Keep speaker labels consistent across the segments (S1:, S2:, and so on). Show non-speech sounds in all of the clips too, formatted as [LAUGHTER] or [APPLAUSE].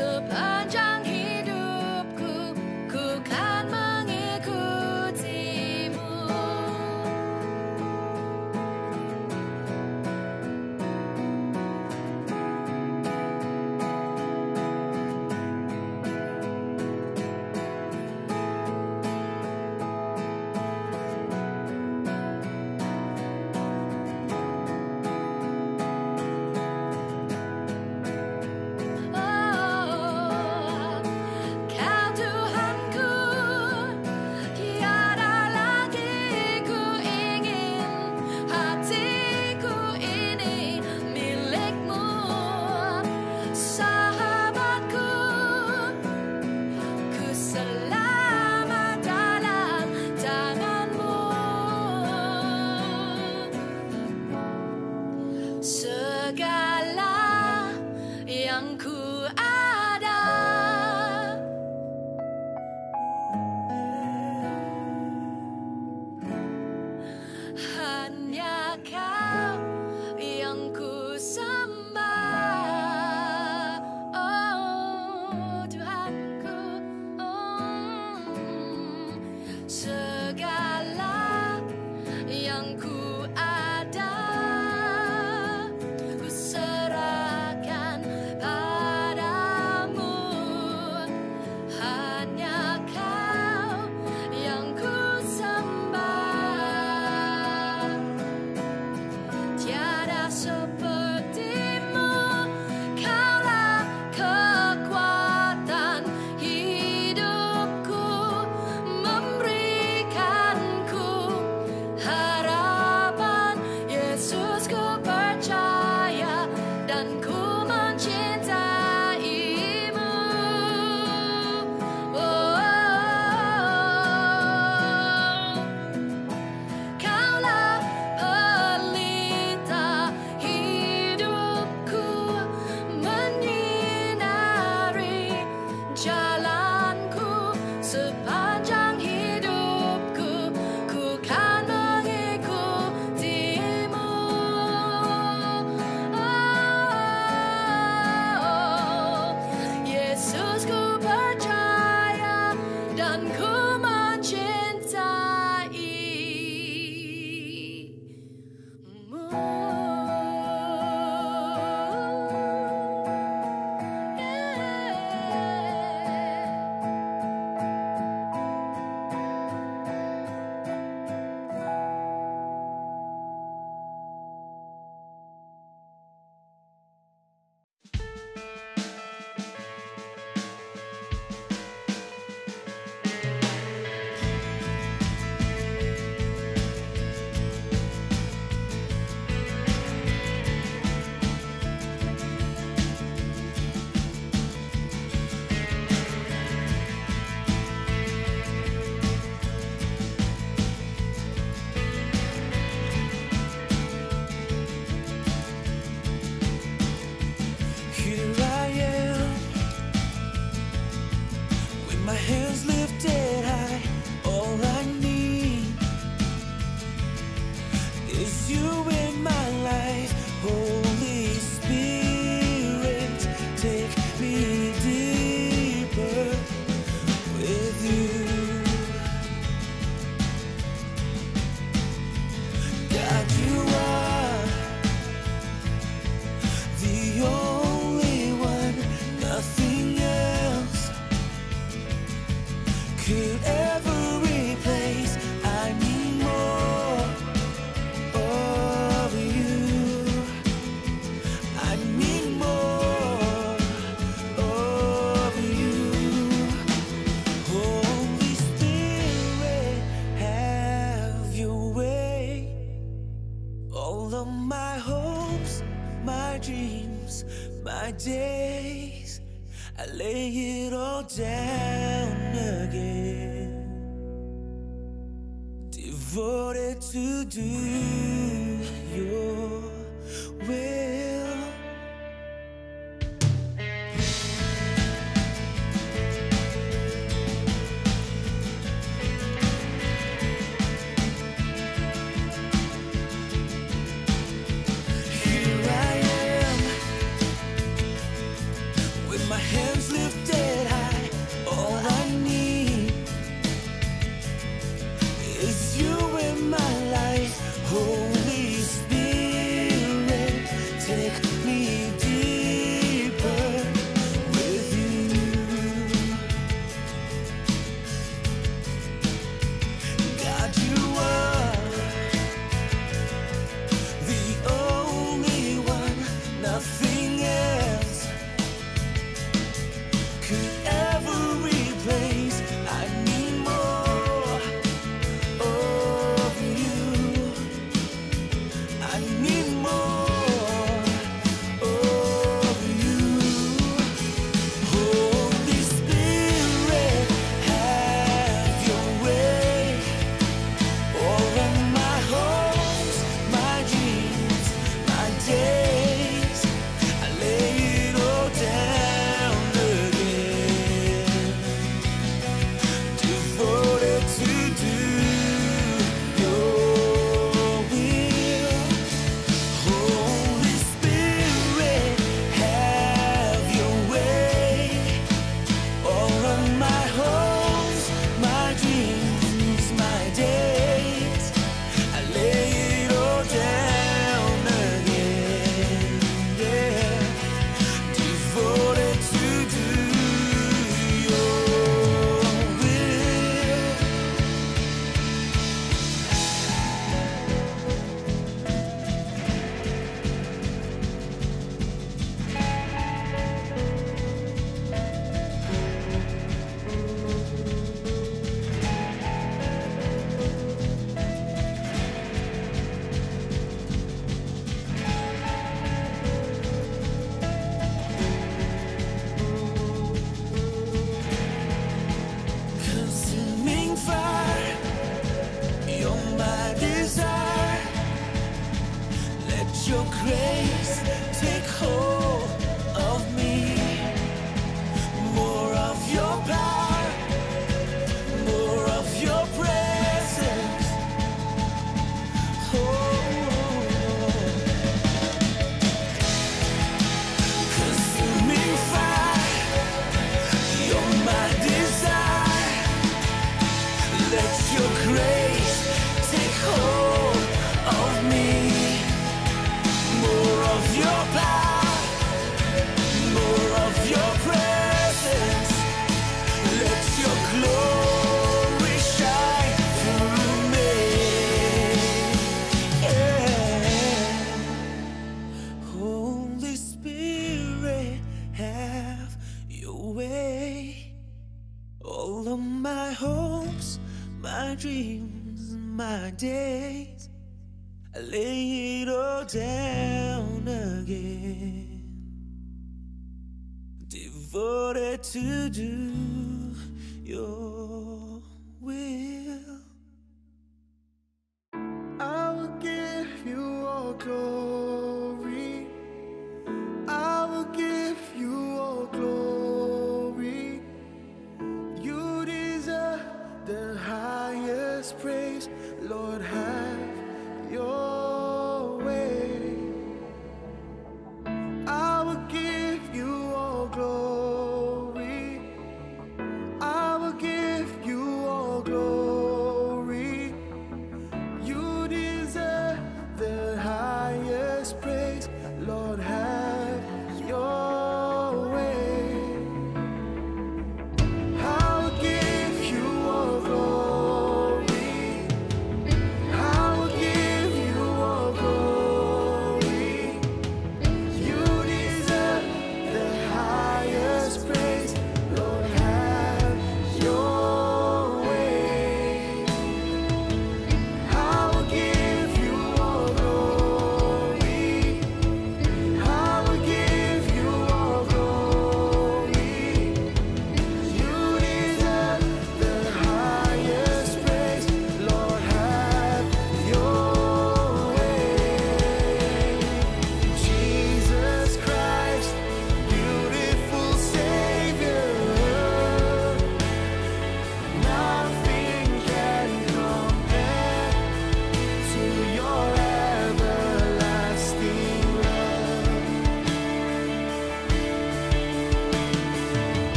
S1: jalanku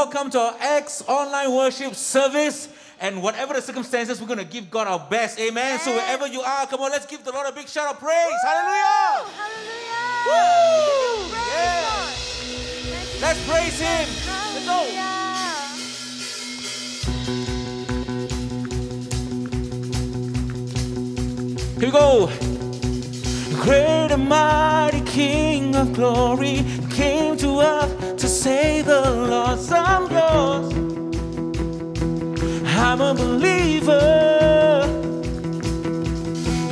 S2: all
S3: come to
S4: our Acts online worship service. And whatever the circumstances, we're going to give God our best. Amen. Yes. So wherever you are, come on, let's give the Lord a big shout of praise. Woo! Hallelujah. Hallelujah. Woo! Praise, yeah. Let's praise Him. Let's go. Here we go. Great and mighty King of glory came to earth say the loss I'm yours. I'm a believer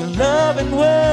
S4: in love and word.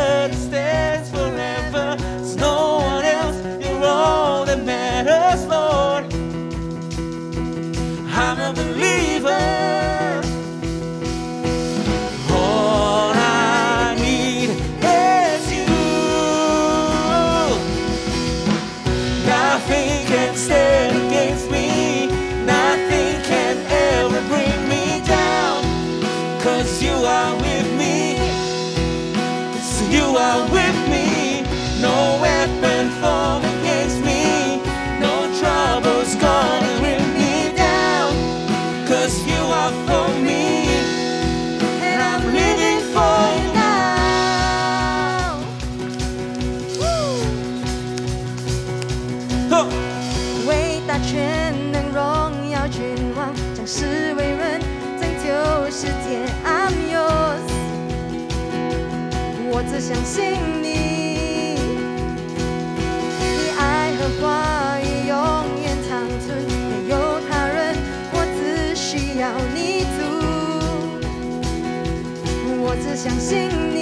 S1: 相信。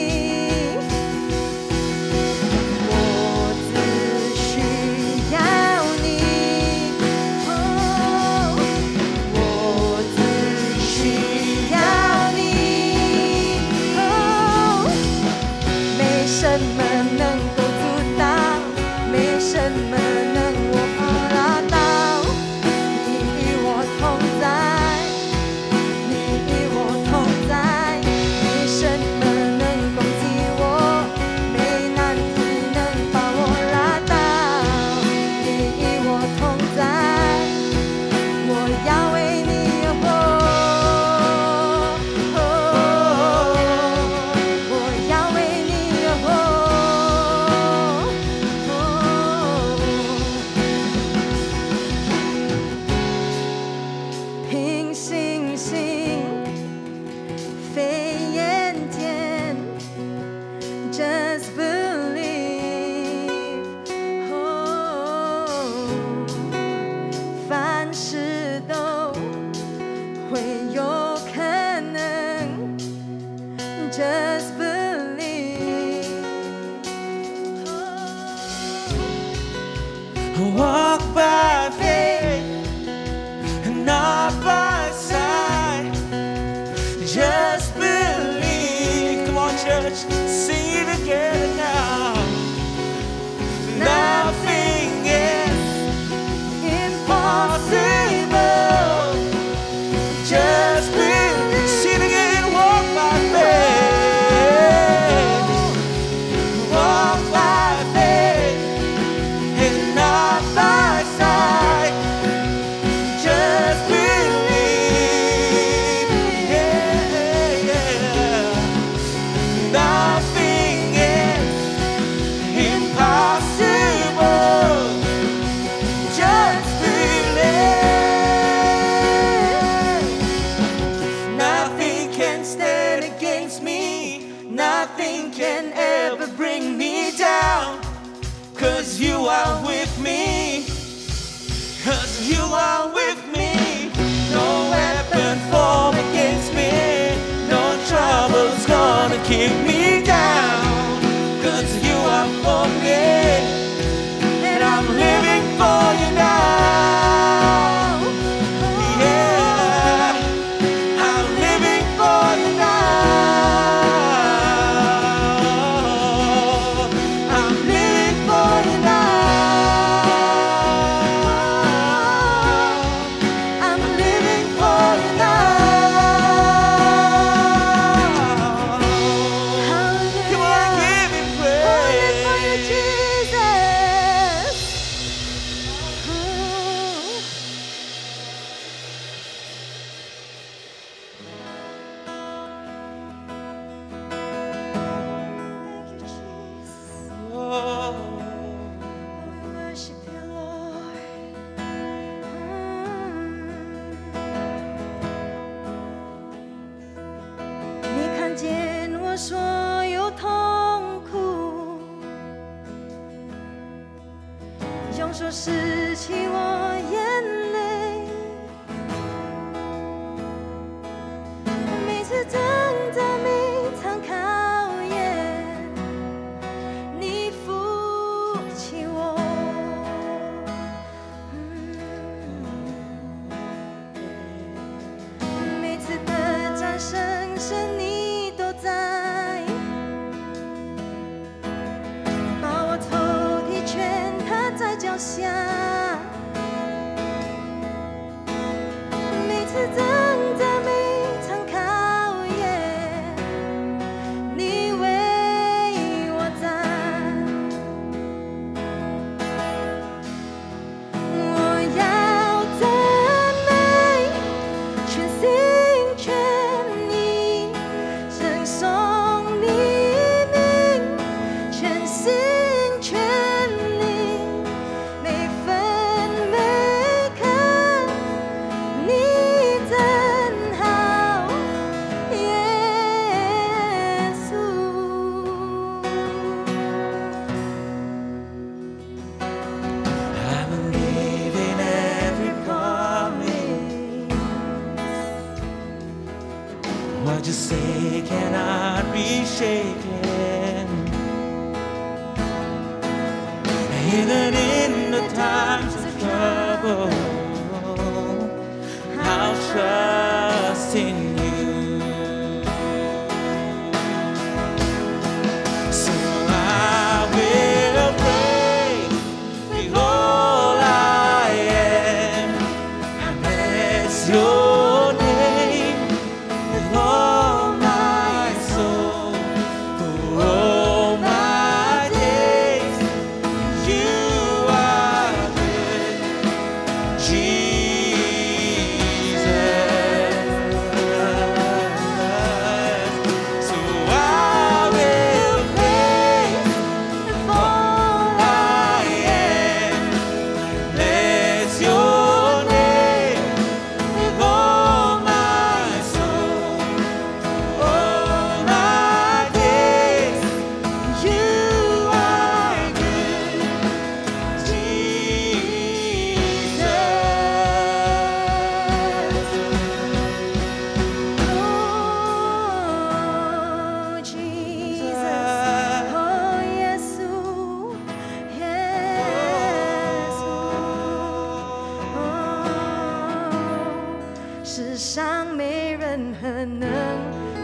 S1: 可能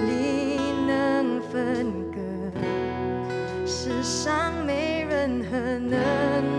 S1: 你能分割世上没人何能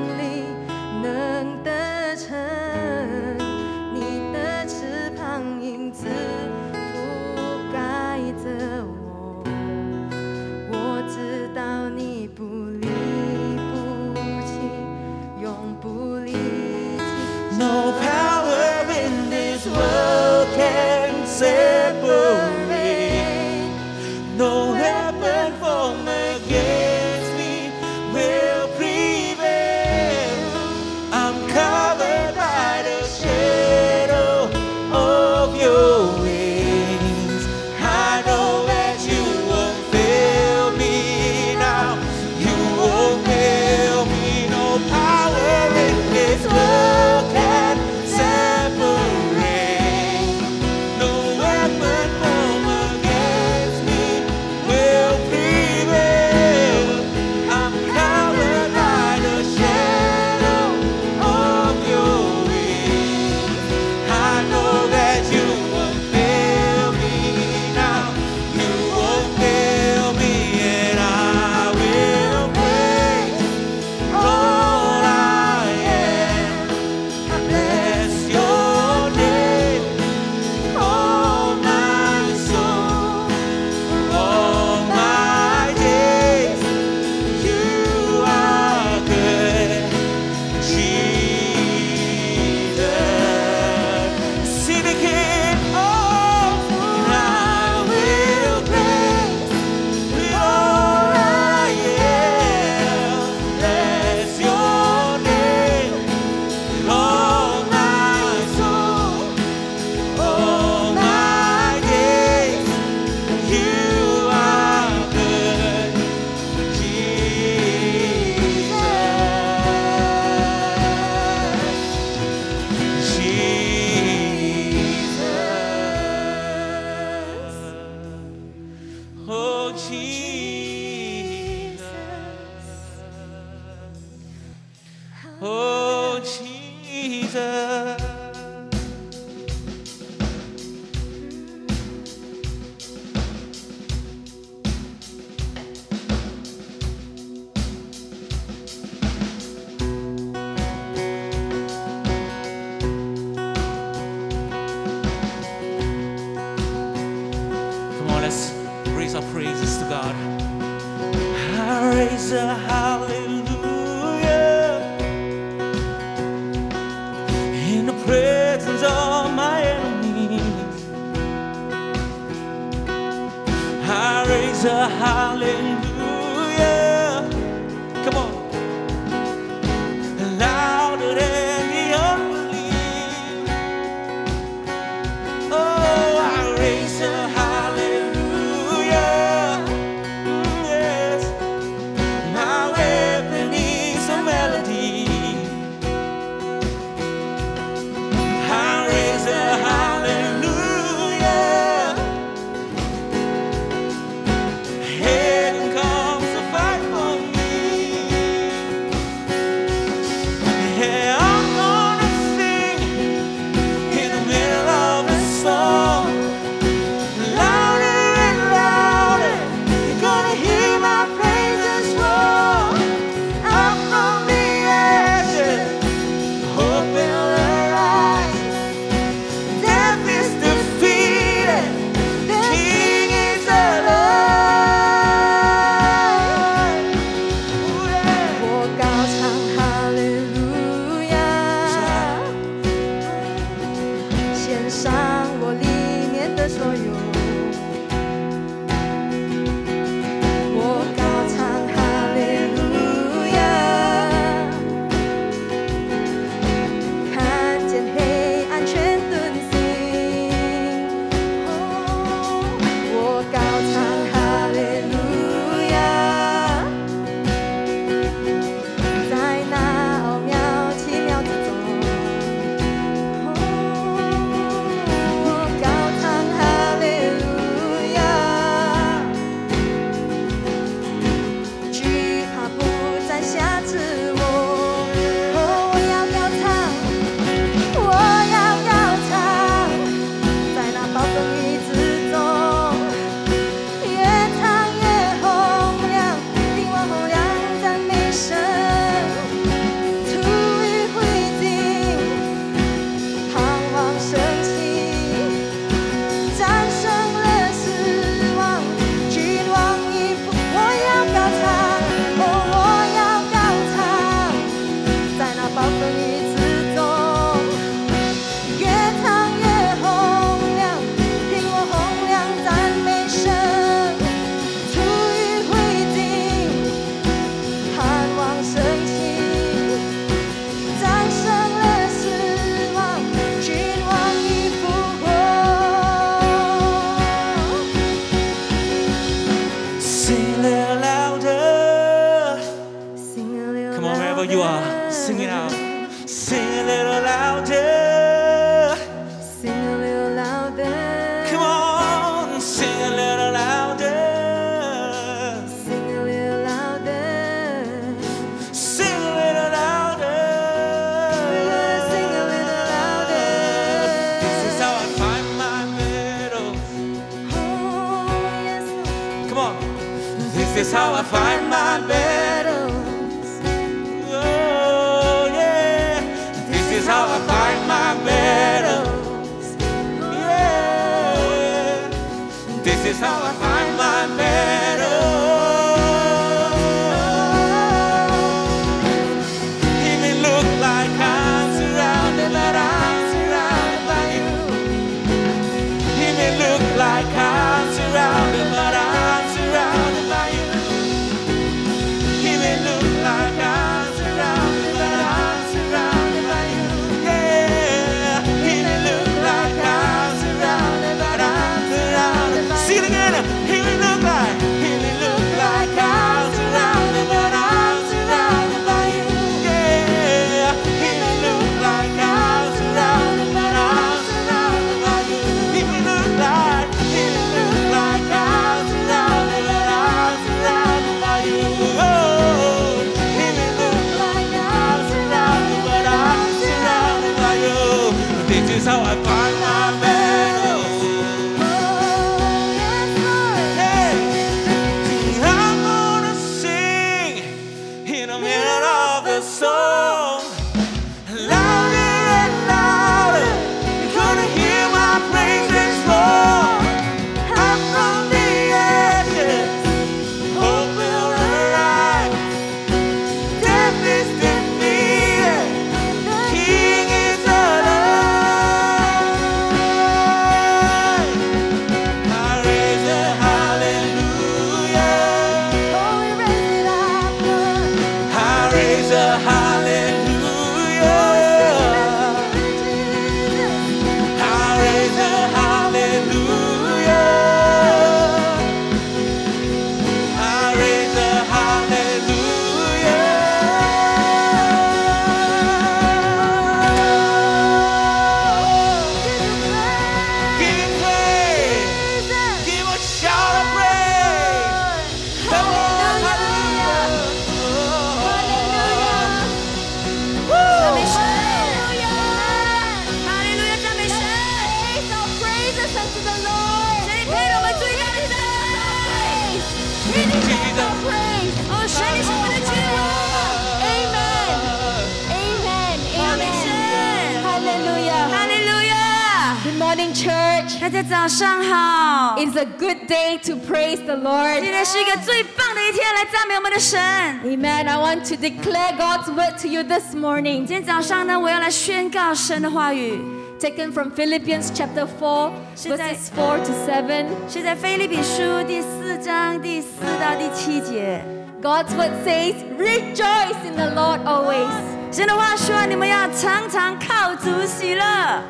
S4: to
S5: praise the Lord.
S6: 今天是一个最棒的一天，来赞美我们的神。
S5: Amen. I want to declare God's word to you this morning.
S6: 今天早上呢，我要来宣告神的话语，
S5: Taken from Philippians chapter 4,
S6: 是在-
S5: verses 4 to 7.
S6: 是在菲利比书第四章第四到第七节。
S5: God's word says, Rejoice in the Lord always.
S6: 神的话说，你们要常常靠主喜乐。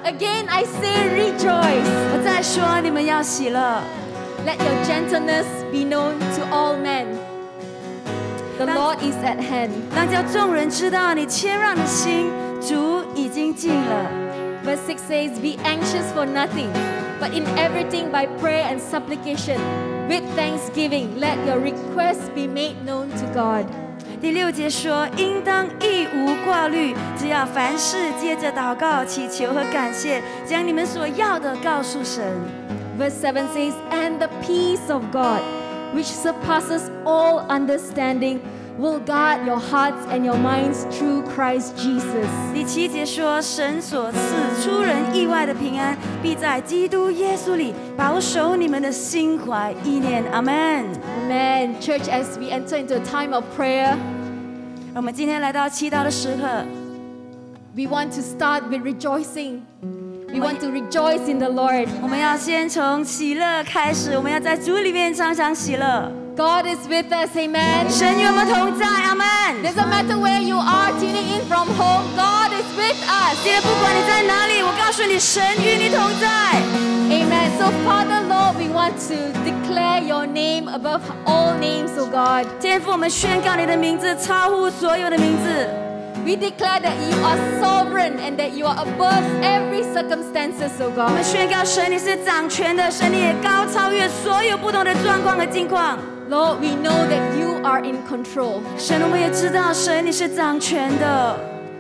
S5: Again, I say rejoice.
S6: 我再说，你们要喜乐。
S5: Let your gentleness be known to all men. The Lord is at hand.
S6: 当叫众人知道你谦让的心，主已经近了。
S5: Verse 6 says, Be anxious for nothing, but in everything by prayer and supplication, with thanksgiving, let your requests be made known to God.
S6: 第六节说，应当一无挂虑，只要凡事借着祷告、祈求和感谢，将你们所要的告诉神。
S5: Verse 7 says, And the peace of God, which surpasses all understanding, will guard your hearts and your minds through Christ Jesus.
S6: 第七节说，神所赐出人意外的平安，必在基督耶稣里保守你们的心怀意念。阿门。
S5: Amen. Church, as we enter into a time of prayer,
S6: 我们今天来到祈祷的时刻，
S5: we want to start with rejoicing. We want to rejoice in the Lord.
S6: 我们要先从喜乐开始，我们要在主里面唱响喜乐。
S5: God is with us. Amen.
S6: 神与我们同在，阿门。
S5: Doesn't matter where you are tuning in from home, God is with us.
S6: 今天不管你在哪里，我告诉你，神与你同在。
S5: Amen. So, Father, Lord, we want to declare your name above all names, O God.
S6: 天父，我们宣告你的名字超乎所有的名字。
S5: We declare that you are sovereign and that you are above every circumstances, O
S6: 我
S5: God.
S6: 们宣告神你是掌权的，神你也高超越所有不同的状况和境况。
S5: Lord, we know that you are in control.
S6: 神，我们也知道神你是掌权的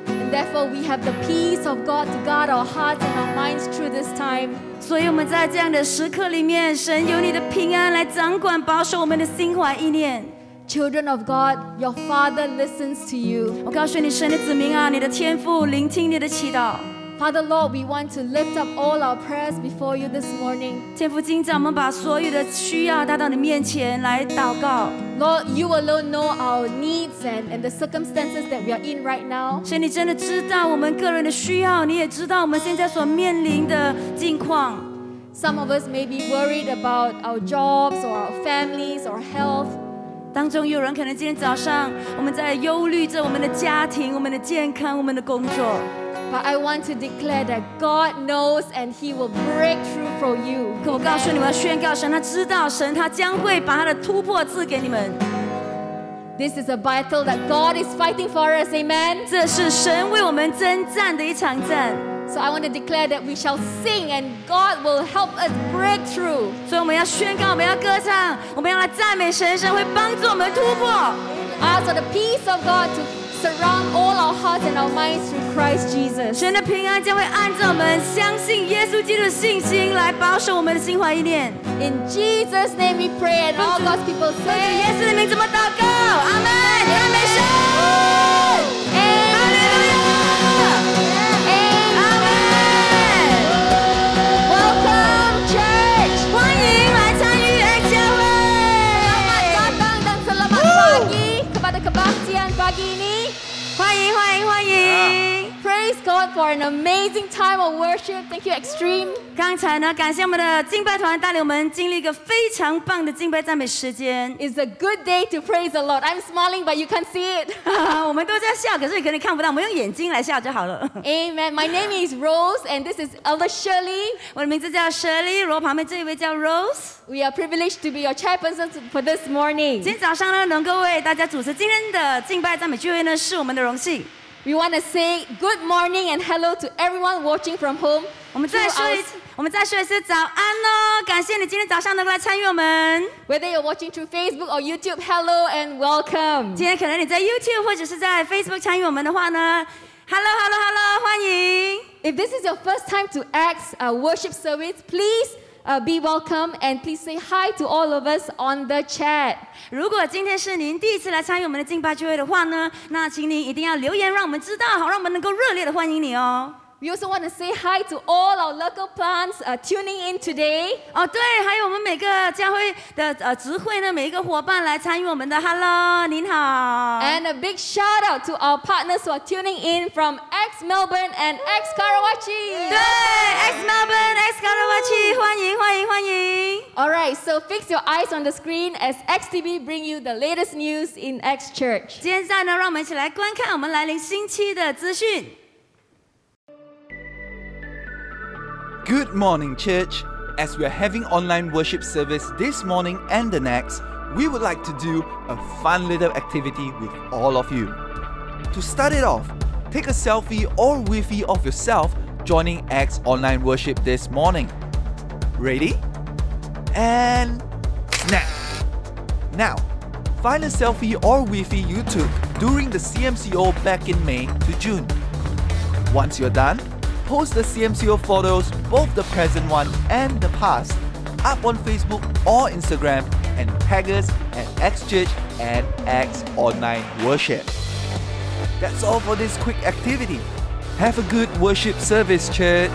S5: ，And therefore, we have the peace of God to guard our hearts and our minds through this time.
S6: 所以我们在这样的时刻里面，神有你的平安来掌管保守我们的心怀意念。
S5: Children of God, your Father listens to you.
S6: 我告诉你，神的子民啊，你的天父聆听你的祈祷。
S5: Father, Lord, we want to lift up all our prayers before you this morning.
S6: 天父，今早我们把所有的需要带到你面前来祷告。
S5: Lord, you alone know our needs and, and the circumstances that we are in right now.
S6: 神，你真的知道我们个人的需要，你也知道我们现在所面临的境况。
S5: Some of us may be worried about our jobs or our families or health.
S6: 当中有人可能今天早上我们在忧虑着我们的家庭、我们的健康、我们的工作。
S5: But I want to declare that God knows and He will break through for you.
S6: 可我告诉你们，宣告神，他知道，神他将会把他的突破赐给你们。
S5: This is a battle that God is fighting for us. Amen.
S6: 这是神为我们征战的一场战，
S5: So I want to declare that we shall sing and God will help us break through.
S6: 所以我们要宣告，我们要歌唱，我们要来赞美神，神会帮助我们突破。
S5: Ask for the peace of God to surround all our hearts and our minds through Christ Jesus.
S6: 神的平安将会按照我们相信耶稣基督的信心来保守我们的心怀意念。
S5: In Jesus' name we pray, and all God's people
S6: 奉主耶
S5: say,
S6: 稣的名怎么祷告？阿门！赞美神！
S5: God for an amazing time of worship. Thank you, Extreme.
S6: 刚才呢，感谢我们的敬拜团带领我们经历一个非常棒的敬拜赞美时间。
S5: It's a good day to praise the Lord. I'm smiling, but you can't see it. [LAUGHS] [LAUGHS]
S6: 我们都在笑，可是你可能看不到，我们用眼睛来笑就好了。
S5: Amen. My name is Rose, and this is Elder Shirley.
S6: 我的名字叫 Shirley，我旁边这一位叫 Rose。
S5: We are privileged to be your chairpersons for this
S6: 今
S5: morning.
S6: 天早上呢，能够为大家主持今天的敬拜赞美聚会呢，是我们的荣幸。
S5: We want to say good morning and hello to everyone watching from home.
S6: 我们再
S5: through
S6: 说
S5: our-
S6: 一次，我们再说一次早安哦！感谢你今天早上能够来参与我们。
S5: Whether you're watching through Facebook or YouTube, hello and welcome.
S6: 今天可能你在 YouTube 或者是在 Facebook 参与我们的话呢，Hello Hello Hello，欢迎！
S5: If this is your first time to Acts uh, worship service, please 呃 be welcome and please say hi to all of us on the chat.
S6: 如果今天是您第一次来参与我们的敬拜聚会的话呢，那请您一定要留言让我们知道，好让我们能够热烈的欢迎你哦。
S5: We also want to say hi to all our local plants uh, tuning in today.
S6: 哦，对，还有我们每个教会的呃职会呢，每一个伙伴来参与我们的
S5: a big shout out to our partners who are tuning in from Acts Melbourne and Acts Karawaci.
S6: 对，Acts Melbourne, Acts Karawaci，欢迎欢迎欢迎。
S5: All right, so fix your eyes on the screen as XTB bring you the latest news in Acts Church.
S6: 现在呢，让我们一起来观看我们来临星期的资讯。
S7: Good morning, church. As we are having online worship service this morning and the next, we would like to do a fun little activity with all of you. To start it off, take a selfie or Wi-Fi of yourself joining Acts online worship this morning. Ready? And snap. Now, find a selfie or Wi-Fi you took during the CMCO back in May to June. Once you're done, post the CMCO photos, both the present one and the past, up on Facebook or Instagram and tag us at ActsChurch and Acts Online Worship. That's all for this quick activity. Have a good worship service, church.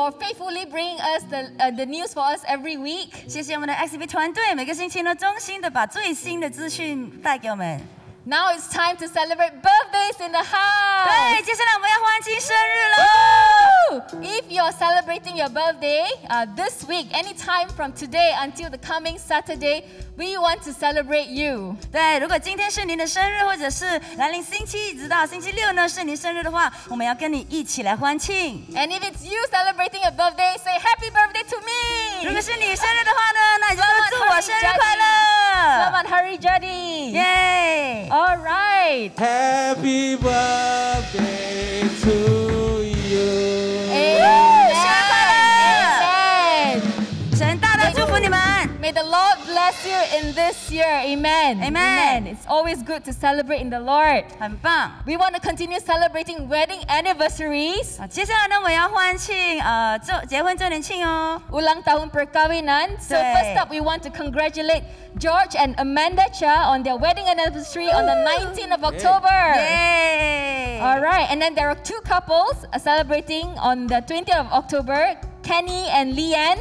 S5: for faithfully bringing us the, uh, the news for us every week.
S6: 谢谢我们的 XB 团队，每个星期呢衷心的把最新的资讯带给我们。
S5: Now it's time to celebrate birthdays in the house.
S6: 对，接下来我们要欢庆生日喽！
S5: Woo! If you're celebrating your birthday uh, this week, anytime from today until the coming Saturday, we want to celebrate you.
S6: 对，如果今天是您的生日，或者是来临星期一直到星期六呢是您生日的话，我们要跟你一起来欢庆。
S5: And if it's you celebrating a birthday, say happy birthday to
S6: 如
S5: me.
S6: 果是你生日的话呢，那你就说祝我生日快乐！
S5: Selamat Hari Jadi.
S6: 耶！
S5: All right.
S4: Happy birthday to you.
S5: May the Lord bless you in this year. Amen.
S6: Amen.
S5: It's always good to celebrate in the Lord.
S6: 很棒。
S5: We want to continue celebrating wedding anniversaries.
S6: 啊，接下来呢，我要欢庆呃周结婚周年庆哦。
S5: Ulang tahun perkahwinan. So
S6: Right.
S5: first up, we want to congratulate George and Amanda Cha on their wedding anniversary on the 19th of October.
S6: 耶！
S5: All right, and then there are two couples uh, celebrating on the 20th of October, Kenny and Leanne,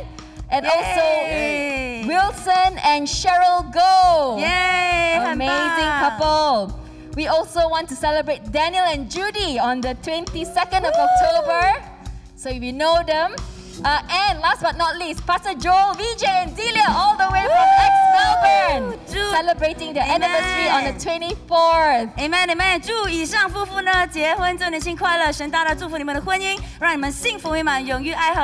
S5: And
S6: Yay!
S5: also Wilson and Cheryl Go.
S6: Yay!
S5: Amazing couple. We also want to celebrate Daniel and Judy on the 22nd Woo! of October. So if you know them, uh, and last but not least, Pastor Joel, VJ, and Delia, all the way from Acts Melbourne, celebrating their
S6: amen.
S5: anniversary on the 24th.
S6: Amen, amen. 祝以上夫妇呢结婚周年庆快乐，神大大祝福你们的婚姻，让你们幸福美满，永浴爱河。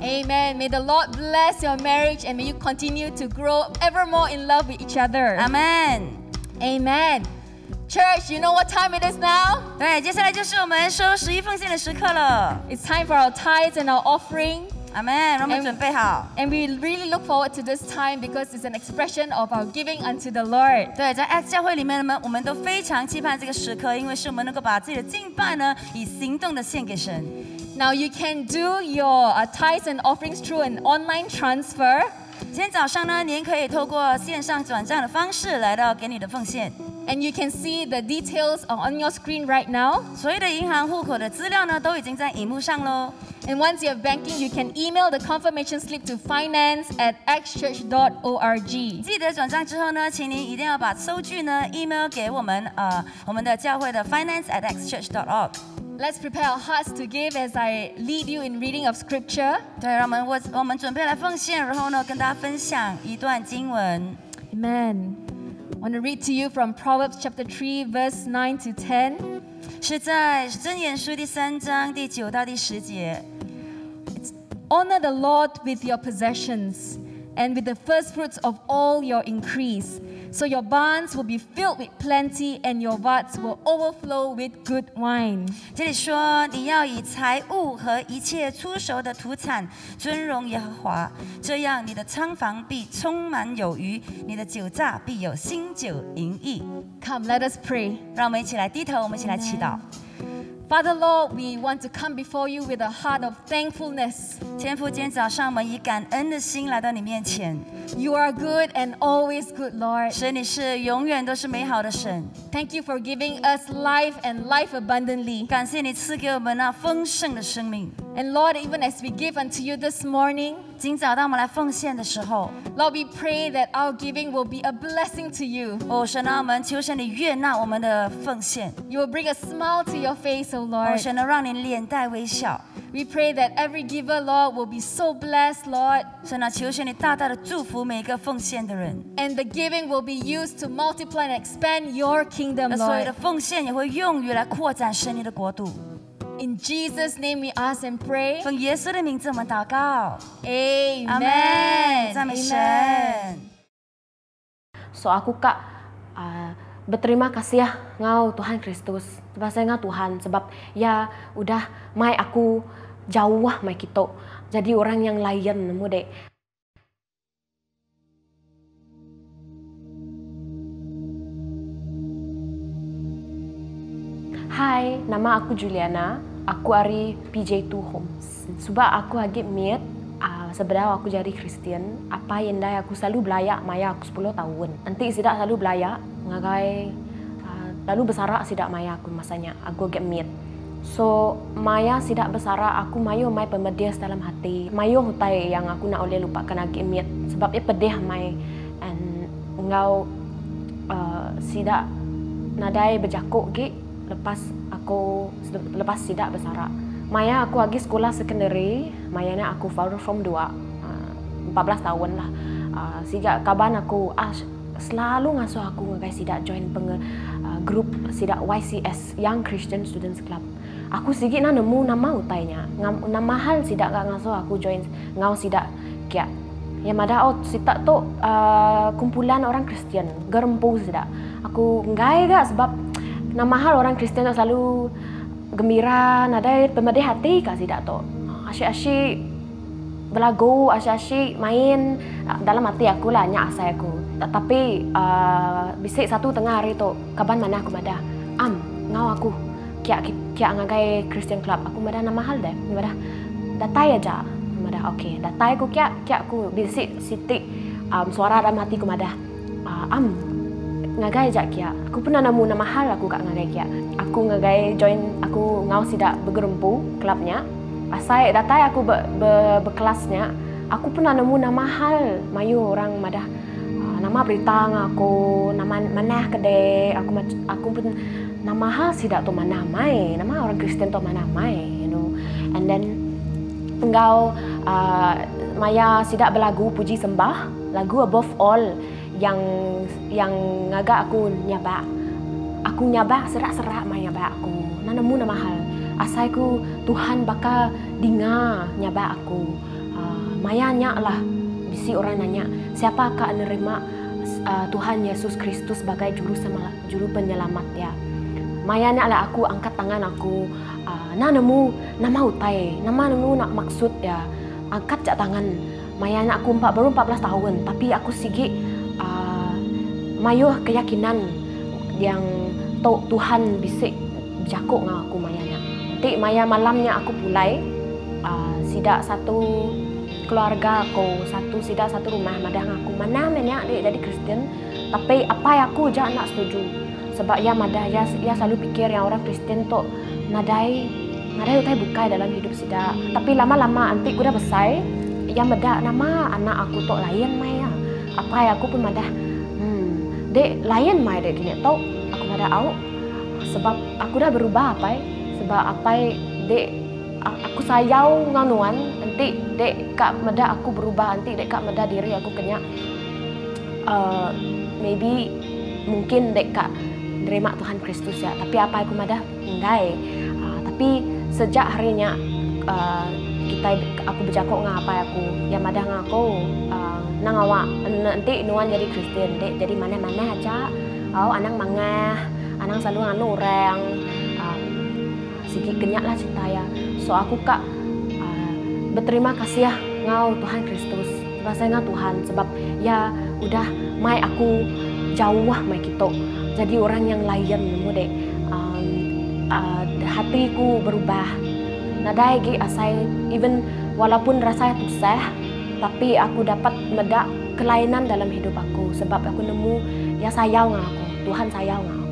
S5: Amen. May the Lord bless your marriage and may you continue to grow ever more in love with each other.
S6: Amen.
S5: Amen. Church, you know what time it is now?
S6: 对，接下来就是我们收十一奉献的时刻了。
S5: It's time for our tithes and our offering.
S6: 阿门，让我们准备好。
S5: And we really look forward to this time because it's an expression of our giving unto the Lord.
S6: 对，在 X 教会里面呢，我们都非常期盼这个时刻，因为是我们能够把自己的敬拜呢，以行动的献给神。
S5: Now you can do your uh, tithes and offerings through an online transfer.
S6: 今天早上呢，您可以透过线上转账的方式来到给你的奉献。
S5: And you can see the details on your screen right now.
S6: 所有的银行户口的资料呢，都已经在荧幕上喽。
S5: And once you have banking, you can email the confirmation slip to finance at actschurch.org.
S6: 记得转账之后呢，请您一定要把收据呢 email 给我们呃我们的教会的 finance at actschurch.org。
S5: Let's prepare our hearts to give as I lead you in reading of scripture.
S6: 对，让我们我我们准备来奉献，然后呢，跟大家分享一段经文。
S5: Amen. I want to read to you from Proverbs chapter 3, verse 9 to 10.
S6: 是在箴言书第三章第九到第十节。
S5: Honor the Lord with your possessions and with the first fruits of all your increase. So your barns will be filled with plenty and your vats will overflow with good wine.
S6: 这里说，你要以财物和一切出熟的土产尊荣耶和华，这样你的仓房必充满有余，你的酒榨必有新酒盈溢。
S5: Come, let us pray.
S6: 让我们一起来低头，我们一起来祈祷。
S5: Father Lord, we want to come before you with a heart of thankfulness.
S6: 天父，今天早上我们以感恩的心来到你面前，
S5: You are good and always good, Lord.
S6: 神你是永远都是美好的神，
S5: Thank you for giving us life and life abundantly.
S6: 感谢你赐给我们那丰盛的生命。
S5: And Lord, even as we give unto you this morning,
S6: 今早当我们来奉献的时候，
S5: Lord, we pray that our giving will be a blessing to you.
S6: 哦，神啊，我们求神你悦纳我们的奉献，
S5: You will bring a smile to your face, O
S6: 哦，
S5: Lord.
S6: 神能让你脸带微笑。
S5: We pray that every giver, Lord, will be so blessed, Lord,
S6: 神啊，求神你大大的祝福每一个奉献的人，
S5: and the giving will be used to multiply and expand your kingdom,
S6: 那所有的
S5: Lord.
S6: 奉献也会用于来扩展神你的国度。
S5: In Jesus' name we ask and pray.
S6: 奉耶稣的名字，我们祷告，
S5: Amen.
S6: 阿门，赞美神。
S5: Amen.
S8: So aku kak uh, berterima kasih ya ngau Tuhan Kristus. Sebab saya ngau Tuhan sebab ya udah mai aku jauh lah mai kita. Jadi orang yang lain nemu dek. Hai, nama aku Juliana. Aku dari PJ2 Homes. Sebab aku agak miat uh, sebenarnya aku jadi Kristian. Apa yang dah aku selalu belajar maya aku 10 tahun. Nanti tidak selalu belajar ngagai uh, lalu besar tidak maya aku masanya. Aku agak miat. So, Maya tidak besar, aku mayo mai pemedias dalam hati. Mayo hutai yang aku nak oleh lupakan agak miat. Sebab ia pedih mai. And engkau uh, tidak nadai berjakuk ge lepas aku lepas tidak besar. Maya aku lagi sekolah secondary, Maya aku founder from 2. Uh, 14 tahun lah. Uh, sejak kaban aku ah, selalu ngasuh aku ngagai sidak join penge uh, grup sidak YCS Young Christian Students Club. Aku sikit na nemu nama utainya. Ngam, nama hal sidak gak ngasuh aku join ngau sidak kia. Ya mada oh sitak tu uh, kumpulan orang Kristen, gerempu sidak. Aku ngai gak sebab nama hal orang Kristen tu selalu gembira, nada pemedih hati kah sidak tu. Asyik-asyik belagu asyik-asyik main uh, dalam hati aku lah nyak asai aku. Tapi uh, bisik satu tengah hari tu kaban mana aku mada. Am ngau aku kia kia ngagai Christian Club aku mada nama hal deh. Mada datai aja. Mada okey. Datai aku kia kia aku bisik siti um, suara dalam hati aku mada. Uh, am ngagai aja kia. Aku pernah nemu nama hal aku kak ngagai kia. Aku ngagai join aku ngau sidak bergerumpu klubnya asai datai aku be, be, berkelasnya aku pernah nemu nama hal. Mayu orang madah uh, nama berita aku nama mana kede aku aku pun nama hal sidak tu mana mai? Nama orang Kristen tu mana mai? You know. And then engkau uh, maya sidak berlagu puji sembah lagu above all yang yang ngagak aku nyaba. Aku nyaba serak-serak maya ba aku. Na nemu nama hal. Asaiku Tuhan baka dinga nyaba aku. Uh, mayanya lah. Bisi orang nanya siapa kak nerima uh, Tuhan Yesus Kristus sebagai juru semala, juru penyelamat ya mayanya lah aku angkat tangan aku. Uh, na nemu nama utai. Nama nemu nak maksud ya angkat jak tangan. Mayanya aku empat baru 14 tahun. Tapi aku sigi uh, mayuh keyakinan yang Tuhan bisik jakuk ngah aku mayanya nanti maya malamnya aku pulai uh, sidak satu keluarga aku satu sidak satu rumah madang aku. Mana menya adik jadi Kristen tapi apa yang aku jangan nak setuju. Sebab ya madah ya, ya selalu pikir yang orang Kristen tu nadai nadai utai bukai dalam hidup sidak. Tapi lama-lama nanti aku dah besar ya madah nama anak aku tu lain maya apa yang aku pun madah. Hmm dek lain mai dek gini. Tau aku madah au. Sebab aku dah berubah apa sebab apa dek aku sayau nganuan. Nanti dek kak meda aku berubah. Nanti dek kak meda diri aku kenya uh, maybe mungkin dek kak terima Tuhan Kristus ya. Tapi apa aku meda enggak uh, tapi sejak harinya uh, kita aku berjakok ngah apa aku. Ya mada ngaku uh, nang awak nanti nuan jadi Kristen dek. Jadi mana-mana aja oh anang mangah anang selalu nganu orang. Um, sigi kenyak lah cinta ya. So aku kak uh, berterima kasih ya ngau Tuhan Kristus. Rasanya Tuhan sebab ya udah mai aku jauh mai kita. Jadi orang yang lain nemu dek. Um, uh, hatiku berubah nadai gi asai even walaupun rasanya susah tapi aku dapat medak kelainan dalam hidup aku. Sebab aku nemu ya sayang aku. Tuhan sayang aku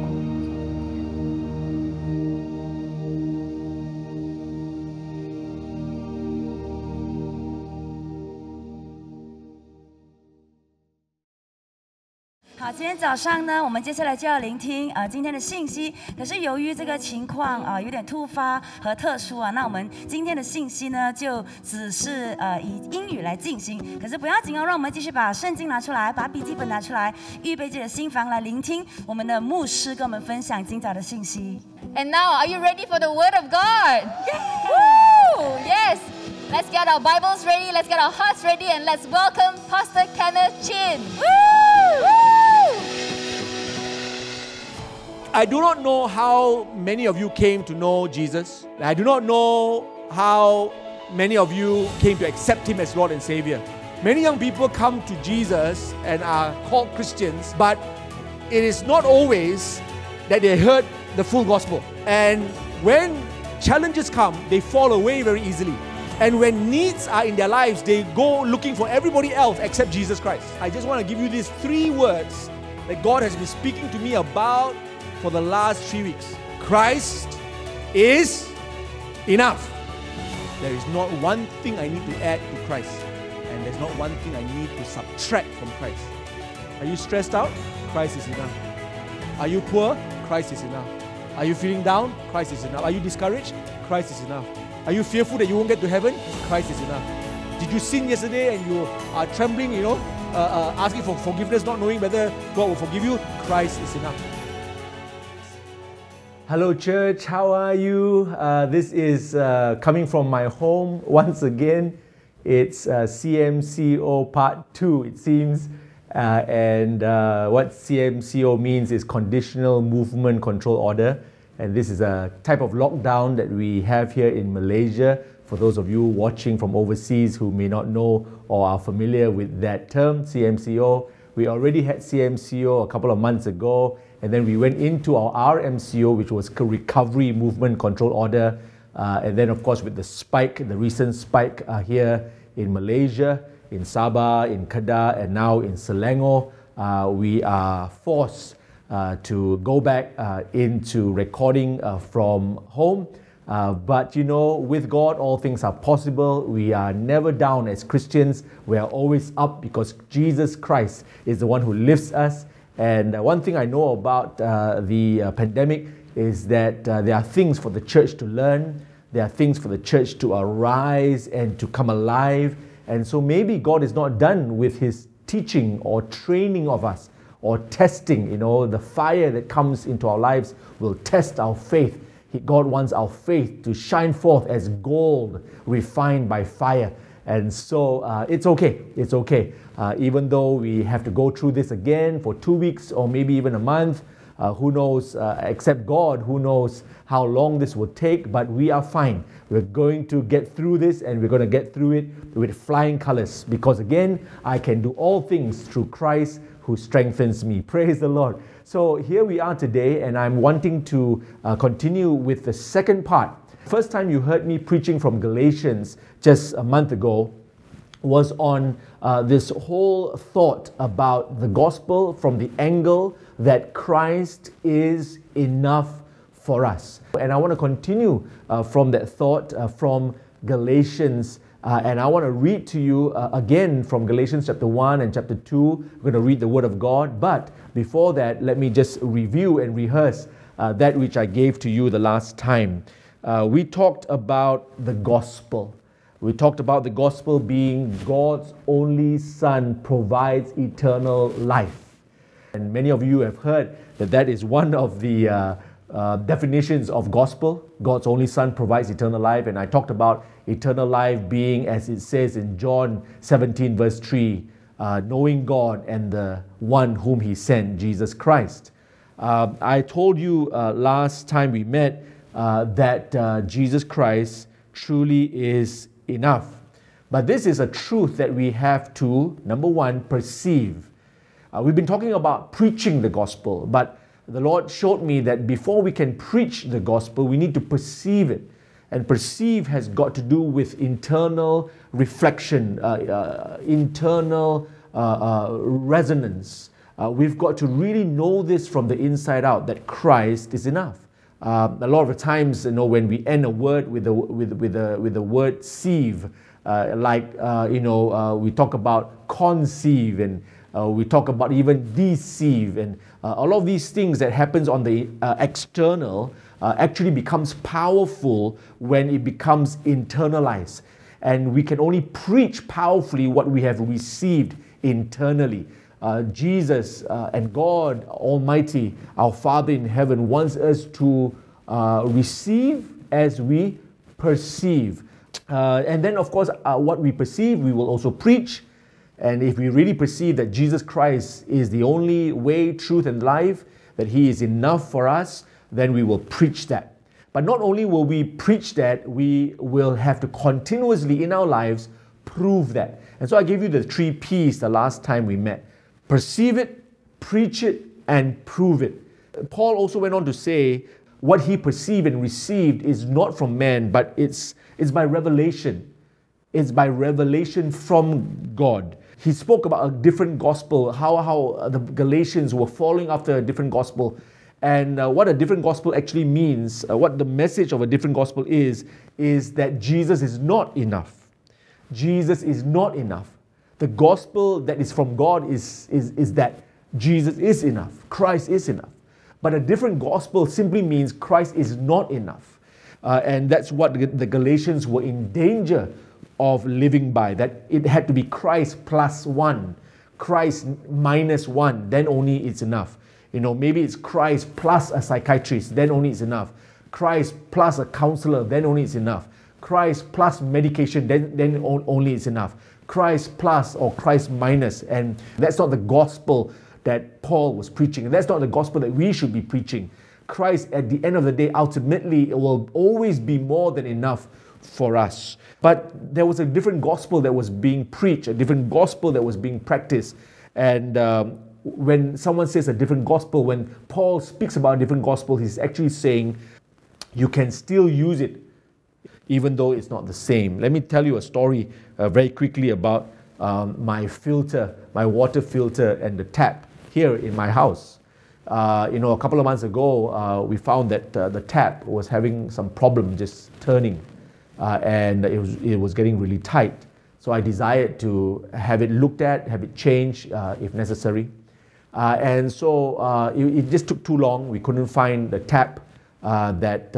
S6: 今天早上呢，我们接下来就要聆听呃今天的信息。可是由于这个情况啊、呃、有点突发和特殊啊，那我们今天的信息呢就只是呃以英语来进行。可是不要紧哦，让我们继续把圣经拿出来，把笔记本拿出来，预备自己的心房来聆听我们的牧师跟我们分享今早的信息。
S5: And now, are you ready for the Word of God? Woo! Yes! Let's get our Bibles ready, let's get our hearts ready, and let's welcome Pastor Kenneth Chin. Woo!
S9: I do not know how many of you came to know Jesus. I do not know how many of you came to accept Him as Lord and Savior. Many young people come to Jesus and are called Christians, but it is not always that they heard the full gospel. And when challenges come, they fall away very easily. And when needs are in their lives, they go looking for everybody else except Jesus Christ. I just want to give you these three words that God has been speaking to me about for the last three weeks. Christ is enough. There is not one thing I need to add to Christ, and there's not one thing I need to subtract from Christ. Are you stressed out? Christ is enough. Are you poor? Christ is enough. Are you feeling down? Christ is enough. Are you discouraged? Christ is enough. Are you fearful that you won't get to heaven? Christ is enough. Did you sin yesterday and you are trembling, you know, uh, uh, asking for forgiveness, not knowing whether God will forgive you? Christ is enough.
S10: Hello, church. How are you? Uh, this is uh, coming from my home once again. It's uh, CMCO Part 2, it seems. Uh, and uh, what CMCO means is Conditional Movement Control Order. And this is a type of lockdown that we have here in Malaysia For those of you watching from overseas who may not know or are familiar with that term, CMCO, we already had CMCO a couple of months ago, and then we went into our RMCO, which was Recovery Movement Control Order. Uh, and then, of course, with the spike, the recent spike uh, here in Malaysia, in Sabah, in Kedah, and now in Selangor, uh, we are forced uh, to go back uh, into recording uh, from home. But you know, with God, all things are possible. We are never down as Christians. We are always up because Jesus Christ is the one who lifts us. And uh, one thing I know about uh, the uh, pandemic is that uh, there are things for the church to learn, there are things for the church to arise and to come alive. And so maybe God is not done with his teaching or training of us or testing, you know, the fire that comes into our lives will test our faith. He, God wants our faith to shine forth as gold refined by fire. And so uh, it's okay. It's okay. Uh, even though we have to go through this again for two weeks or maybe even a month, uh, who knows, uh, except God, who knows how long this will take, but we are fine. We're going to get through this and we're going to get through it with flying colors because, again, I can do all things through Christ who strengthens me. [LAUGHS] Praise the Lord. So here we are today, and I'm wanting to uh, continue with the second part. First time you heard me preaching from Galatians just a month ago was on uh, this whole thought about the gospel from the angle that Christ is enough for us. And I want to continue uh, from that thought uh, from Galatians. Uh, and I want to read to you uh, again from Galatians chapter 1 and chapter 2. We're going to read the Word of God. But before that, let me just review and rehearse uh, that which I gave to you the last time. Uh, we talked about the gospel. We talked about the gospel being God's only Son provides eternal life. And many of you have heard that that is one of the uh, uh, definitions of gospel. God's only Son provides eternal life. And I talked about eternal life being, as it says in John 17, verse 3, uh, knowing God and the one whom He sent, Jesus Christ. Uh, I told you uh, last time we met uh, that uh, Jesus Christ truly is enough. But this is a truth that we have to, number one, perceive. Uh, we've been talking about preaching the gospel, but the Lord showed me that before we can preach the gospel, we need to perceive it. And perceive has got to do with internal reflection, uh, uh, internal uh, uh, resonance. Uh, we've got to really know this from the inside out that Christ is enough. Uh, a lot of times, you know, when we end a word with the with with the with the word "sieve," uh, like uh, you know, uh, we talk about conceive and uh, we talk about even deceive, and uh, a lot of these things that happens on the external actually becomes powerful when it becomes internalized, and we can only preach powerfully what we have received internally uh, Jesus uh, and God Almighty, our Father in heaven, wants us to uh, receive as we perceive. Uh, and then, of course, uh, what we perceive, we will also preach. And if we really perceive that Jesus Christ is the only way, truth, and life, that He is enough for us, then we will preach that. But not only will we preach that, we will have to continuously in our lives prove that. And so I gave you the three P's the last time we met perceive it, preach it, and prove it. Paul also went on to say, what he perceived and received is not from man, but it's, it's by revelation. It's by revelation from God. He spoke about a different gospel, how, how the Galatians were following after a different gospel. And uh, what a different gospel actually means, uh, what the message of a different gospel is, is that Jesus is not enough. Jesus is not enough. The gospel that is from God is, is, is that Jesus is enough, Christ is enough. But a different gospel simply means Christ is not enough. Uh, and that's what the Galatians were in danger of living by, that it had to be Christ plus one, Christ minus one, then only it's enough. You know, maybe it's Christ plus a psychiatrist, then only it's enough. Christ plus a counselor, then only it's enough. Christ plus medication, then, then only it's enough. Christ plus or Christ minus. And that's not the gospel that Paul was preaching. And That's not the gospel that we should be preaching. Christ, at the end of the day, ultimately, it will always be more than enough for us. But there was a different gospel that was being preached, a different gospel that was being practiced. And um, when someone says a different gospel, when Paul speaks about a different gospel, he's actually saying you can still use it even though it's not the same. Let me tell you a story uh, very quickly about um, my filter, my water filter, and the tap here in my house. Uh, you know, a couple of months ago, uh, we found that uh, the tap was having some problem just turning, uh, and it was, it was getting really tight. So I desired to have it looked at, have it changed uh, if necessary. And so it, it, just took too long. We couldn't find the tap that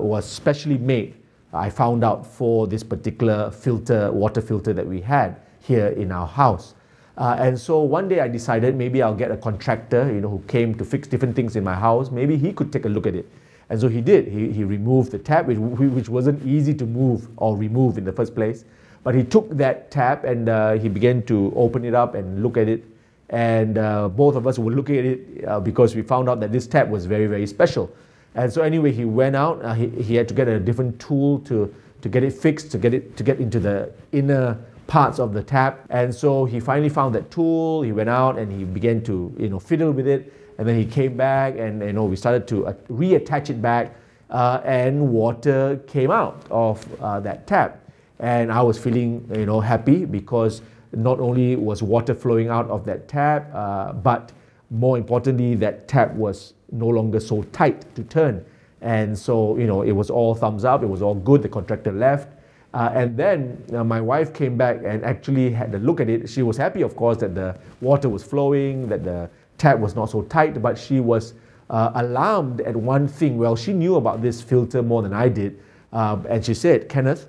S10: was specially made I found out for this particular filter, water filter that we had here in our house. Uh, and so one day I decided maybe I'll get a contractor, you know, who came to fix different things in my house. Maybe he could take a look at it. And so he did. He, he removed the tap, which, which wasn't easy to move or remove in the first place. But he took that tap and uh, he began to open it up and look at it. And uh, both of us were looking at it uh, because we found out that this tap was very, very special. And so anyway, he went out. Uh, he, he had to get a different tool to, to get it fixed, to get it to get into the inner parts of the tap. And so he finally found that tool. He went out and he began to you know fiddle with it. And then he came back and you know we started to uh, reattach it back, uh, and water came out of uh, that tap. And I was feeling you know happy because not only was water flowing out of that tap, uh, but more importantly, that tap was no longer so tight to turn. And so, you know, it was all thumbs up, it was all good. The contractor left. Uh, and then uh, my wife came back and actually had a look at it. She was happy, of course, that the water was flowing, that the tap was not so tight, but she was uh, alarmed at one thing. Well, she knew about this filter more than I did. Um, and she said, Kenneth,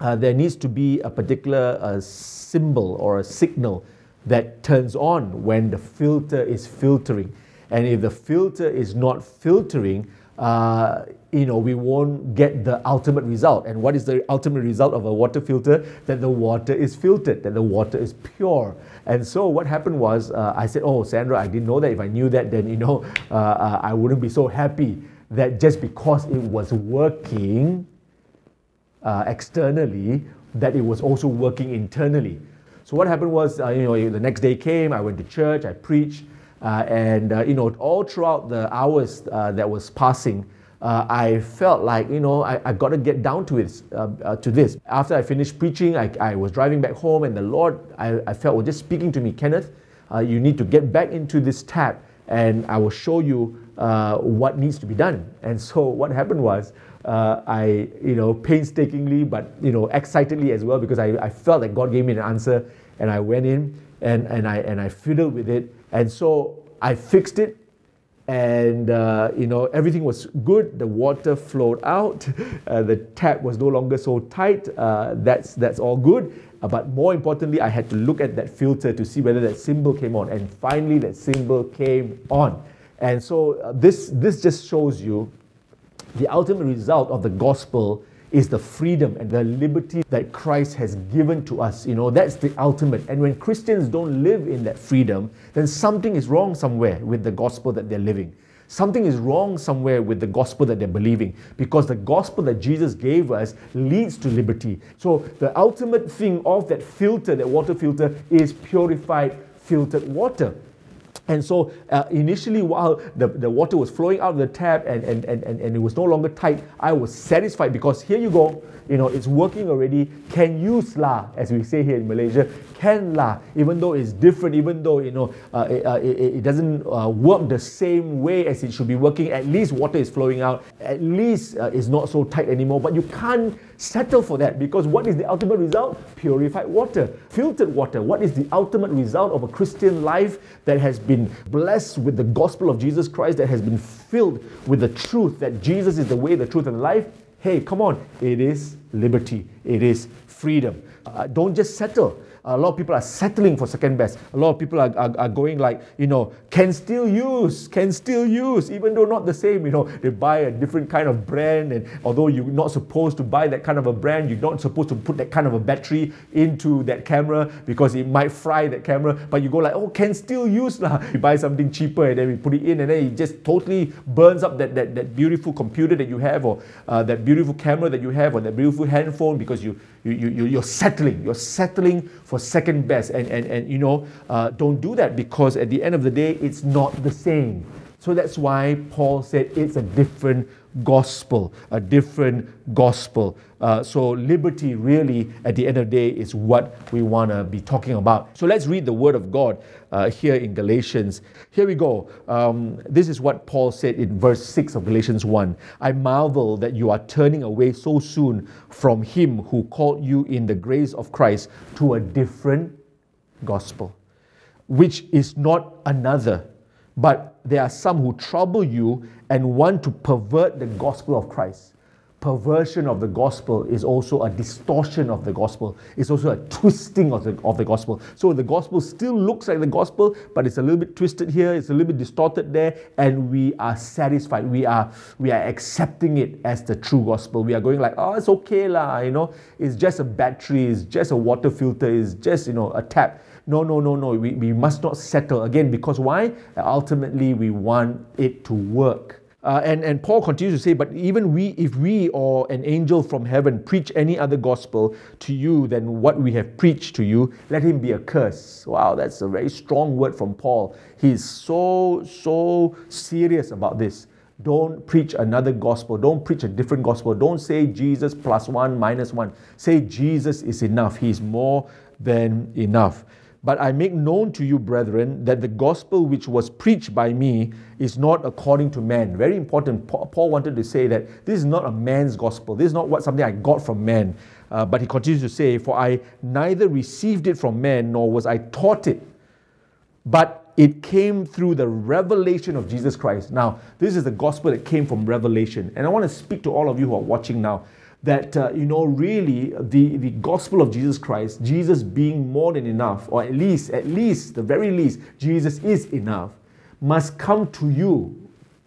S10: uh, there needs to be a particular uh, symbol or a signal that turns on when the filter is filtering. And if the filter is not filtering, uh, you know, we won't get the ultimate result. And what is the ultimate result of a water filter? That the water is filtered, that the water is pure. And so what happened was, uh, I said, oh, Sandra, I didn't know that. If I knew that, then, you know, uh, uh I wouldn't be so happy that just because it was working uh, externally, that it was also working internally. So what happened was, uh, you know, the next day came, I went to church, I preached, and uh, you know, all throughout the hours uh, that was passing, uh, I felt like you know I, I got to get down to it uh, uh, to this. After I finished preaching, I, I was driving back home, and the Lord I, I felt was just speaking to me, Kenneth. you need to get back into this tab and I will show you what needs to be done. And so what happened was. I, you know, painstakingly, but you know, excitedly as well, because I, I felt that God gave me an answer, and I went in and, and I and I fiddled with it, and so I fixed it, and uh, you know everything was good. The water flowed out. [LAUGHS] Uh, the tap was no longer so tight. Uh, that's that's all good. Uh, but more importantly, I had to look at that filter to see whether that symbol came on, and finally that symbol came on. And so uh, this this just shows you the ultimate result of the gospel is the freedom and the liberty that Christ has given to us. You know, that's the ultimate. And when Christians don't live in that freedom, then something is wrong somewhere with the gospel that they're living. Something is wrong somewhere with the gospel that they're believing because the gospel that Jesus gave us leads to liberty. So, the ultimate thing of that filter, that water filter, is purified filtered water. And so uh, initially, while the, the water was flowing out of the tap and, and, and, and, and it was no longer tight, I was satisfied because here you go, you know, it's working already. Can use lah, as we say here in Malaysia, can lah, even though it's different, even though, you know, uh, it, uh, it, it, doesn't uh, work the same way as it should be working. At least water is flowing out. At least uh, it's not so tight anymore. But you can't settle for that because what is the ultimate result? Purified water, filtered water. What is the ultimate result of a Christian life that has been blessed with the gospel of Jesus Christ, that has been filled with the truth that Jesus is the way, the truth, and the life? Hey, come on, it is liberty, it is freedom. Uh, don't just settle. A lot of people are settling for second best. A lot of people are, are, are going like, you know, can still use, can still use, even though not the same, you know, they buy a different kind of brand. And although you're not supposed to buy that kind of a brand, you're not supposed to put that kind of a battery into that camera because it might fry that camera. But you go like, oh, can still use lah. [LAUGHS] You buy something cheaper and then we put it in and then it just totally burns up that, that, that beautiful computer that you have or uh, that beautiful camera that you have or that beautiful handphone because you, you, you, you're settling. You're settling for second best. And, and, and you know, uh, don't do that because at the end of the day, it's not the same. So that's why Paul said it's a different gospel, a different gospel. Uh, so liberty really, at the end of the day, is what we want to be talking about. So let's read the word of God uh, here in Galatians. Here we go. Um, this is what Paul said in verse 6 of Galatians 1. I marvel that you are turning away so soon from him who called you in the grace of Christ to a different gospel, which is not another but there are some who trouble you and want to pervert the gospel of Christ. Perversion of the gospel is also a distortion of the gospel. It's also a twisting of the, of the gospel. So the gospel still looks like the gospel, but it's a little bit twisted here, it's a little bit distorted there, and we are satisfied. We are we are accepting it as the true gospel. We are going like, oh, it's okay lah, you know, it's just a battery, it's just a water filter, it's just you know a tap. No, no, no, no. We, we must not settle again because why? Ultimately, we want it to work. Uh, and, and Paul continues to say, But even we, if we or an angel from heaven preach any other gospel to you than what we have preached to you, let him be accursed. Wow, that's a very strong word from Paul. He's so, so serious about this. Don't preach another gospel. Don't preach a different gospel. Don't say Jesus plus one minus one. Say Jesus is enough. He's more than enough. But I make known to you, brethren, that the gospel which was preached by me is not according to man. Very important. Paul wanted to say that this is not a man's gospel. This is not what something I got from man. Uh, but he continues to say, For I neither received it from man, nor was I taught it, but it came through the revelation of Jesus Christ. Now, this is the gospel that came from revelation. And I want to speak to all of you who are watching now that, uh, you know, really the, the gospel of Jesus Christ, Jesus being more than enough, or at least, at least, the very least, Jesus is enough, must come to you.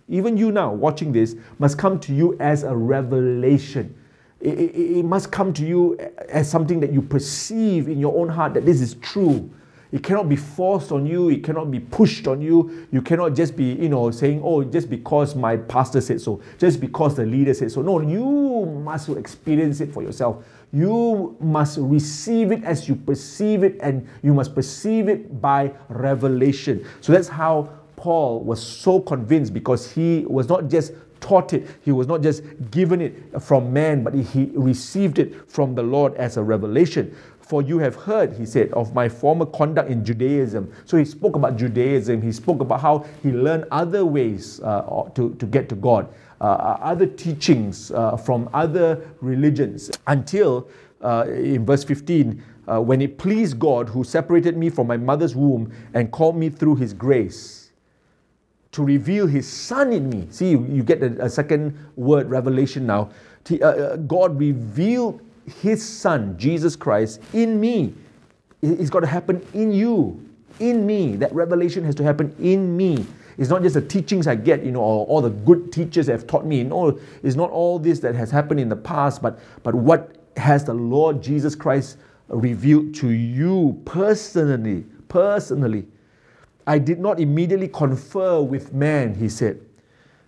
S10: Even you now watching this must come to you as a revelation. It, it, it must come to you as something that you perceive in your own heart that this is true it cannot be forced on you. It cannot be pushed on you. You cannot just be, you know, saying, oh, just because my pastor said so, just because the leader said so. No, you must experience it for yourself. You must receive it as you perceive it, and you must perceive it by revelation. So that's how Paul was so convinced because he was not just taught it, he was not just given it from man, but he received it from the Lord as a revelation. For you have heard, he said, of my former conduct in Judaism. So he spoke about Judaism. He spoke about how he learned other ways uh, to, to get to God, uh, uh, other teachings uh, from other religions, until uh, in verse 15, uh, when it pleased God who separated me from my mother's womb and called me through his grace to reveal his son in me. See, you, you get a, a, second word, revelation now. God revealed his son, Jesus Christ, in me. It's got to happen in you, in me. That revelation has to happen in me. It's not just the teachings I get, you know, or all the good teachers have taught me. No, it's not all this that has happened in the past, but, but what has the Lord Jesus Christ revealed to you personally? Personally. I did not immediately confer with man, he said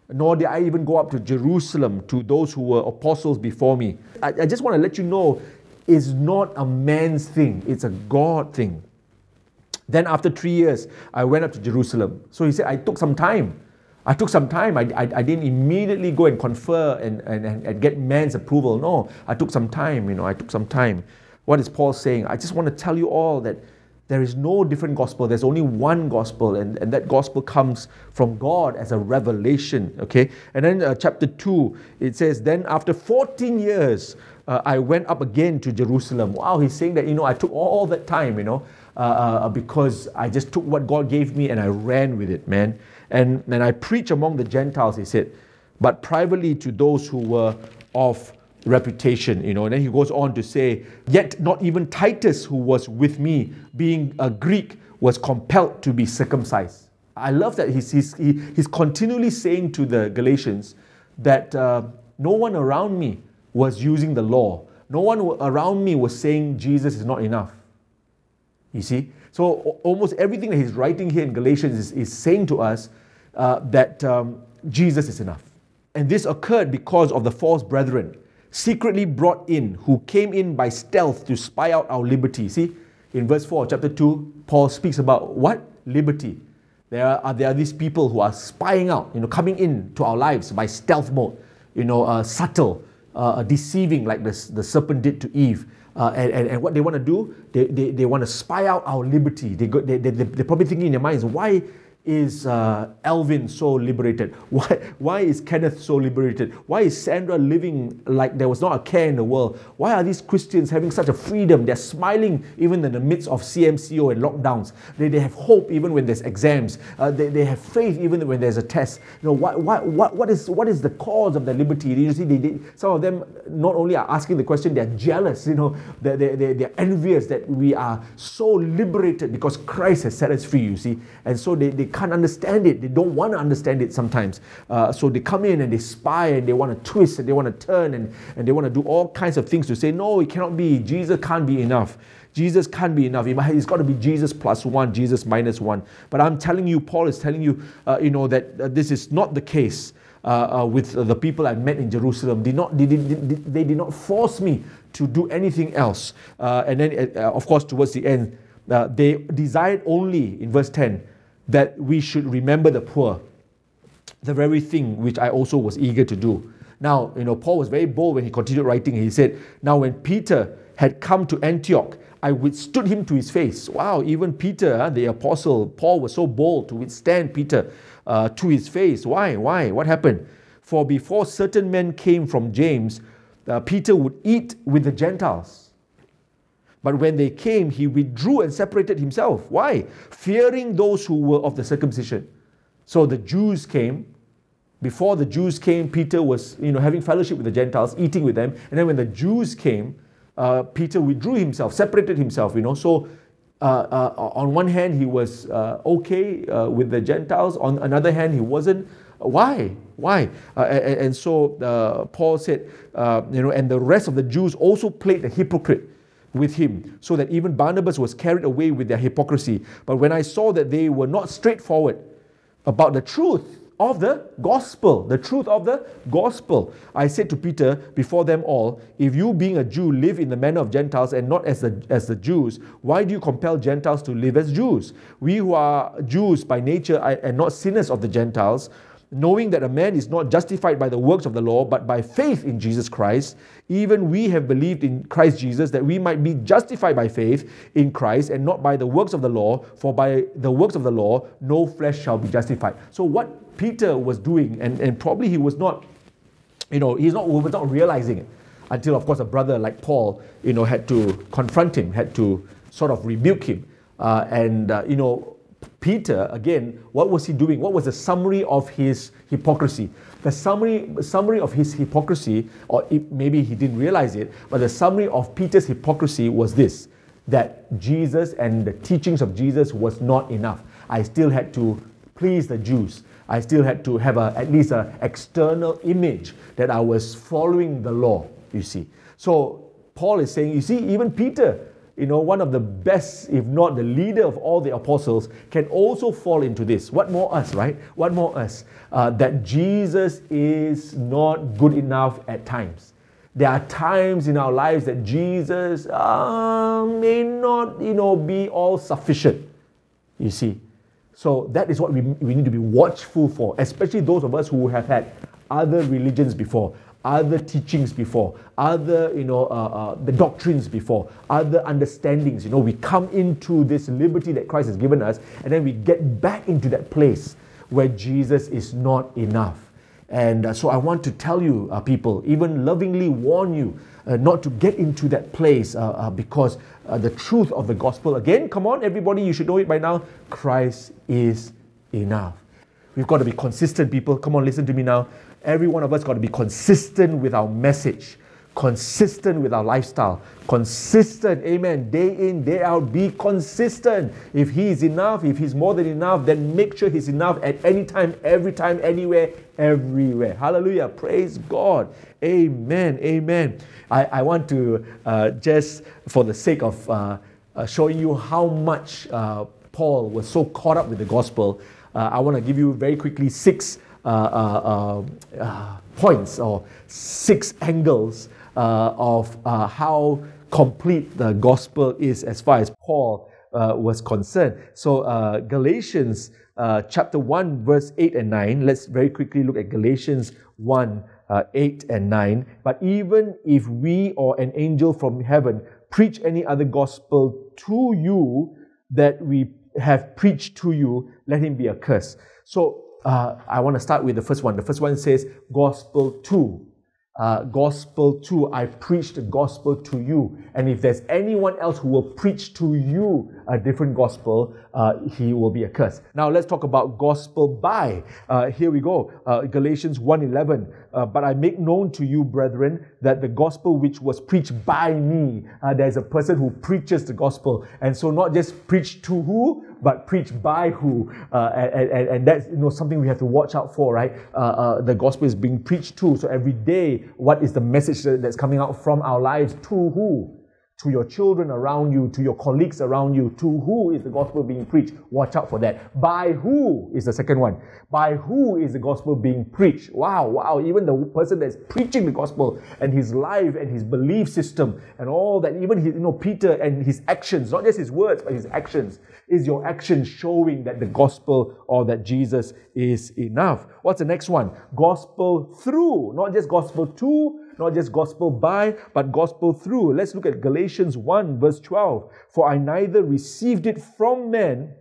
S10: nor did I even go up to Jerusalem to those who were apostles before me. I, I just want to let you know it's not a man's thing, it's a God thing. Then, after three years, I went up to Jerusalem. So he said, I took some time. I took some time. I, I, I didn't immediately go and confer and, and, and get man's approval. No, I took some time. You know, I took some time. What is Paul saying? I just want to tell you all that there is no different gospel. There's only one gospel, and, and that gospel comes from God as a revelation. Okay, and then uh, chapter 2, it says, Then after 14 years, uh, I went up again to Jerusalem. Wow, he's saying that, you know, I took all that time, you know, uh, uh because I just took what God gave me and I ran with it, man. And, and I preach among the Gentiles, he said, but privately to those who were of reputation, you know. And then he goes on to say, Yet not even Titus, who was with me, being a Greek, was compelled to be circumcised. I love that he's, he's, he, he's continually saying to the Galatians that uh, no one around me was using the law. No one around me was saying Jesus is not enough. You see? So almost everything that he's writing here in Galatians is, is saying to us uh, that um, Jesus is enough. And this occurred because of the false brethren, secretly brought in, who came in by stealth to spy out our liberty. See, in verse 4, chapter 2, Paul speaks about what? Liberty. There are, there are these people who are spying out, you know, coming in to our lives by stealth mode, you know, uh, subtle, uh, deceiving like the, the serpent did to Eve. Uh, and, and, and what they want to do, they, they, they want to spy out our liberty. They, go, they, they, they're probably thinking in their minds, why is uh, Alvin so liberated? [LAUGHS] Why, why is Kenneth so liberated? Why is Sandra living like there was not a care in the world? Why are these Christians having such a freedom? They're smiling even in the midst of CMCO and lockdowns. They, they have hope even when there's exams. Uh, they, they have faith even when there's a test. You know, what, what, what, what, is, what is the cause of their liberty? You see, they, they, some of them not only are asking the question, they're jealous, you know, they're, they're, they're envious that we are so liberated because Christ has set us free, you see. And so they, they can't understand it. They don't want to understand it sometimes. Uh, so they come in and they spy and they want to twist and they want to turn and, and they want to do all kinds of things to say, no, it cannot be. Jesus can't be enough. Jesus can't be enough. It's got to be Jesus plus one, Jesus minus one. But I'm telling you, Paul is telling you, uh, you know, that uh, this is not the case. Uh, uh, with the people I met in Jerusalem, did not, they, did, they did not force me to do anything else. Uh, and then, uh, of course, towards the end, they desired only, in verse 10, that we should remember the poor, the very thing which I also was eager to do. Now, you know, Paul was very bold when he continued writing. He said, Now, when Peter had come to Antioch, I withstood him to his face. Wow, even Peter, the apostle, Paul was so bold to withstand Peter uh, to his face. Why? Why? What happened? For before certain men came from James, uh, Peter would eat with the Gentiles. But when they came, he withdrew and separated himself. Why? Fearing those who were of the circumcision. So the Jews came. Before the Jews came, Peter was you know, having fellowship with the Gentiles, eating with them. And then when the Jews came, uh, Peter withdrew himself, separated himself, you know. So uh, uh, on one hand, he was uh, okay uh, with the Gentiles. On another hand, he wasn't. Why? Why? Uh, and, and, so Paul said, you know, and the rest of the Jews also played the hypocrite with him, so that even Barnabas was carried away with their hypocrisy. But when I saw that they were not straightforward about the truth of the gospel, the truth of the gospel, I said to Peter before them all, if you being a Jew live in the manner of Gentiles and not as the, as the Jews, why do you compel Gentiles to live as Jews? We who are Jews by nature and not sinners of the Gentiles, knowing that a man is not justified by the works of the law, but by faith in Jesus Christ, even we have believed in Christ Jesus that we might be justified by faith in Christ and not by the works of the law, for by the works of the law no flesh shall be justified. So, what Peter was doing, and, and probably he was not, you know, he's not, was not realizing it until, of course, a brother like Paul, you know, had to confront him, had to sort of rebuke him. Uh, and, uh, you know, Peter, again, what was he doing? What was the summary of his hypocrisy? The summary, summary of his hypocrisy, or it, maybe he didn't realize it, but the summary of Peter's hypocrisy was this that Jesus and the teachings of Jesus was not enough. I still had to please the Jews. I still had to have a, at least an external image that I was following the law, you see. So Paul is saying, you see, even Peter you know, one of the best, if not the leader of all the apostles, can also fall into this. What more us, right? What more us? Uh, that Jesus is not good enough at times. There are times in our lives that Jesus uh, may not, you know, be all sufficient. You see, so that is what we, we need to be watchful for, especially those of us who have had other religions before other teachings before, other, you know, uh, uh, the doctrines before, other understandings. You know, we come into this liberty that Christ has given us, and then we get back into that place where Jesus is not enough. And uh, so I want to tell you, uh, people, even lovingly warn you uh, not to get into that place uh, because the truth of the gospel, again, come on, everybody, you should know it by now Christ is enough. We've got to be consistent, people. Come on, listen to me now. Every one of us got to be consistent with our message, consistent with our lifestyle. Consistent, amen. Day in, day out, be consistent. If He is enough, if He's more than enough, then make sure He's enough at any time, every time, anywhere, everywhere. Hallelujah. Praise God. Amen. Amen. I, I want to uh, just, for the sake of uh, uh, showing you how much uh, Paul was so caught up with the gospel, uh, I want to give you very quickly six points or six angles uh, of uh, how complete the gospel is as far as Paul uh, was concerned. So, uh, Galatians uh, chapter 1, verse 8 and 9. Let's very quickly look at Galatians 1, uh, 8 and 9. But even if we or an angel from heaven preach any other gospel to you that we have preached to you, let him be accursed. So, uh, I want to start with the first one. The first one says, Gospel to uh, gospel to. I preach the gospel to you. And if there's anyone else who will preach to you a different gospel, uh, he will be accursed. Now let's talk about gospel by. Uh, here we go. Uh, Galatians 1.11. Uh, but I make known to you, brethren, that the gospel which was preached by me, uh, there's a person who preaches the gospel. And so not just preach to who, but preach by who. Uh, and, and, and that's you know something we have to watch out for, right? Uh, uh, the gospel is being preached to. So every day, what is the message that's coming out from our lives to who? To your children around you, to your colleagues around you, to who is the gospel being preached? Watch out for that. By who is the second one? By who is the gospel being preached? Wow, wow. Even the person that's preaching the gospel and his life and his belief system and all that, even his, you know, Peter and his actions, not just his words, but his actions. Is your action showing that the gospel or that Jesus is enough? What's the next one? Gospel through, not just gospel to, not just gospel by, but gospel through. Let's look at Galatians 1, verse 12. For I neither received it from men,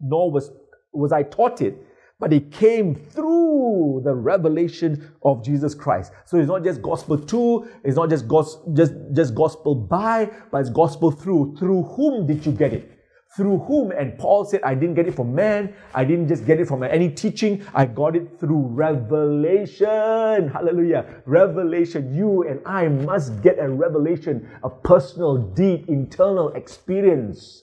S10: nor was, was I taught it, but it came through the revelation of Jesus Christ. So it's not just gospel to, it's not just, gos- just, just gospel by, but it's gospel through. Through whom did you get it? Through whom? And Paul said, I didn't get it from man. I didn't just get it from any teaching. I got it through revelation. Hallelujah. Revelation. You and I must get a revelation, a personal, deep, internal experience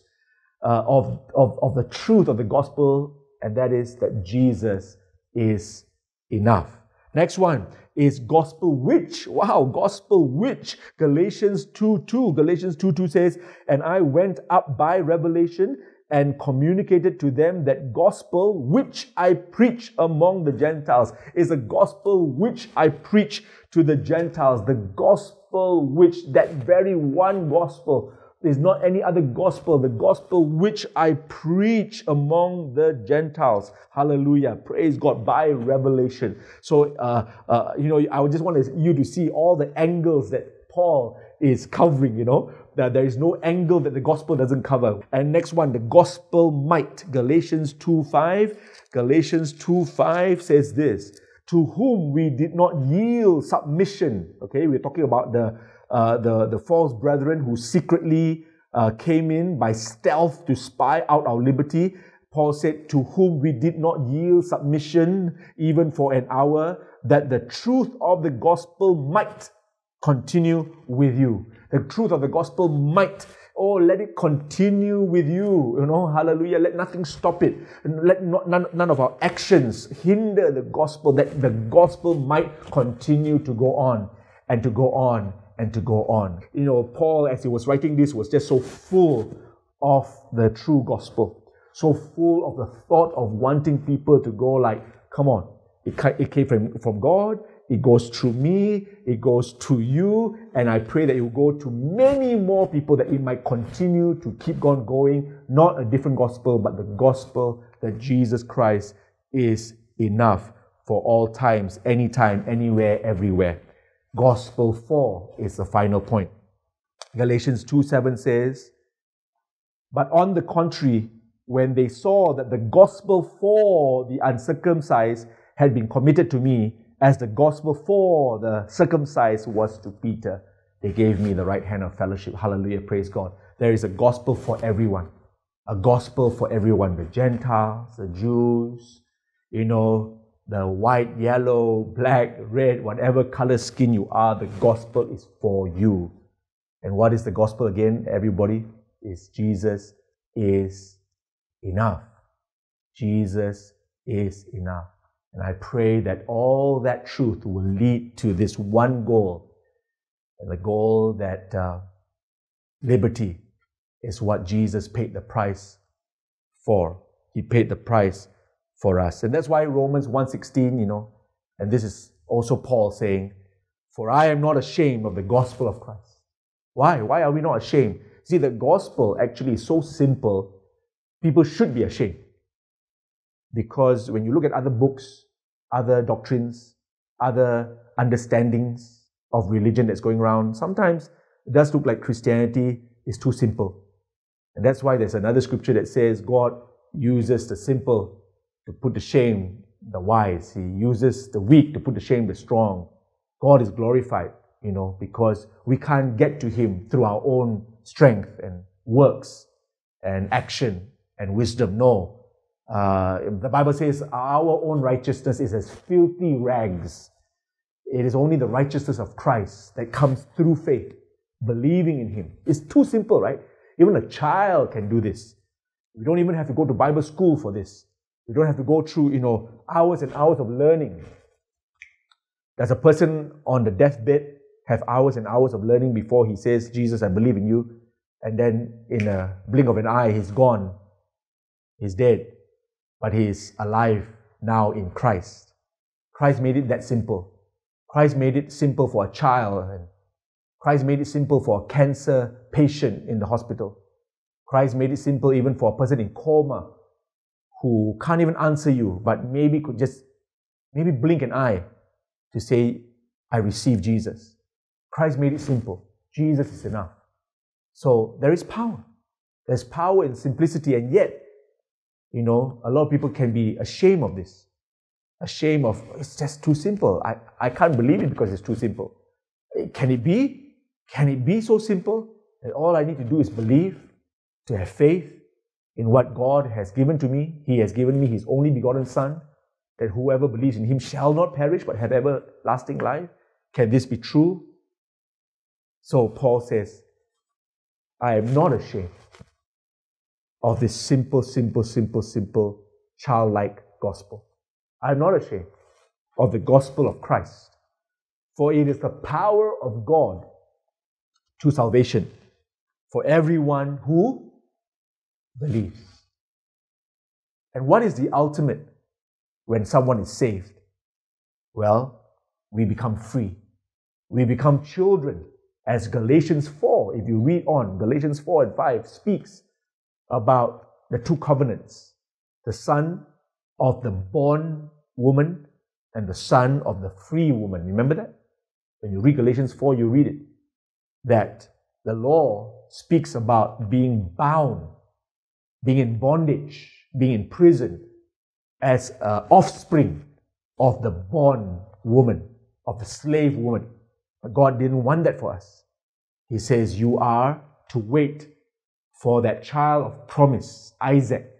S10: uh, of, of, of the truth of the gospel, and that is that Jesus is enough. Next one is gospel which. Wow, gospel which. Galatians 2 2. Galatians 2 2 says, And I went up by revelation and communicated to them that gospel which I preach among the Gentiles is a gospel which I preach to the Gentiles. The gospel which, that very one gospel, there's not any other gospel, the gospel which I preach among the Gentiles. Hallelujah. Praise God by revelation. So, uh, uh, you know, I would just want you to see all the angles that Paul is covering, you know, that there is no angle that the gospel doesn't cover. And next one, the gospel might. Galatians 2 5. Galatians 2 5 says this to whom we did not yield submission. Okay, we're talking about the uh, the, the false brethren who secretly uh, came in by stealth to spy out our liberty. Paul said, To whom we did not yield submission even for an hour, that the truth of the gospel might continue with you. The truth of the gospel might. Oh, let it continue with you. You know, hallelujah. Let nothing stop it. Let not, none, none of our actions hinder the gospel, that the gospel might continue to go on and to go on and to go on. You know, Paul, as he was writing this, was just so full of the true gospel, so full of the thought of wanting people to go like, come on, it, it came from, from God, it goes through me, it goes to you, and I pray that it will go to many more people that it might continue to keep on going, not a different gospel, but the gospel that Jesus Christ is enough for all times, anytime, anywhere, everywhere. Gospel for is the final point. Galatians 2 7 says, But on the contrary, when they saw that the gospel for the uncircumcised had been committed to me, as the gospel for the circumcised was to Peter, they gave me the right hand of fellowship. Hallelujah, praise God. There is a gospel for everyone. A gospel for everyone the Gentiles, the Jews, you know, the white, yellow, black, red, whatever color skin you are, the gospel is for you. And what is the gospel again, everybody? Is Jesus is enough. Jesus is enough. And I pray that all that truth will lead to this one goal. And the goal that uh, liberty is what Jesus paid the price for. He paid the price for us. And that's why Romans 1:16, you know, and this is also Paul saying, "For I am not ashamed of the gospel of Christ." Why? Why are we not ashamed? See, the gospel actually is so simple, people should be ashamed. Because when you look at other books, other doctrines, other understandings of religion that's going around, sometimes it does look like Christianity is too simple. And that's why there's another scripture that says God uses the simple to put to shame the wise. He uses the weak to put to shame the strong. God is glorified, you know, because we can't get to Him through our own strength and works and action and wisdom. No. Uh, the Bible says our own righteousness is as filthy rags. It is only the righteousness of Christ that comes through faith, believing in Him. It's too simple, right? Even a child can do this. We don't even have to go to Bible school for this. We don't have to go through, you know, hours and hours of learning. Does a person on the deathbed have hours and hours of learning before he says, Jesus, I believe in you? And then in a blink of an eye, he's gone. He's dead. But he is alive now in Christ. Christ made it that simple. Christ made it simple for a child. And Christ made it simple for a cancer patient in the hospital. Christ made it simple even for a person in coma who can't even answer you, but maybe could just maybe blink an eye to say, I receive Jesus. Christ made it simple. Jesus is enough. So there is power. There's power in simplicity, and yet, you know, a lot of people can be ashamed of this. Ashamed of it's just too simple. I, I can't believe it because it's too simple. Eh, can it be? Can it be so simple that all I need to do is believe, to have faith, in what God has given to me. He has given me His only begotten Son, that whoever believes in Him shall not perish but have everlasting life. Can this be true? So Paul says, I am not ashamed of this simple, simple, simple, simple, childlike gospel. I am not ashamed of the gospel of Christ, for it is the power of God to salvation for everyone who believes. And what is the ultimate when someone is saved? Well, we become free. We become children. As Galatians 4, if you read on, Galatians 4 and 5 speaks about the two covenants the son of the born woman and the son of the free woman. Remember that? When you read Galatians 4, you read it. That the law speaks about being bound being in bondage, being in prison as uh, offspring of the born woman, of the slave woman. But God didn't want that for us. He says, You are to wait for that child of promise, Isaac,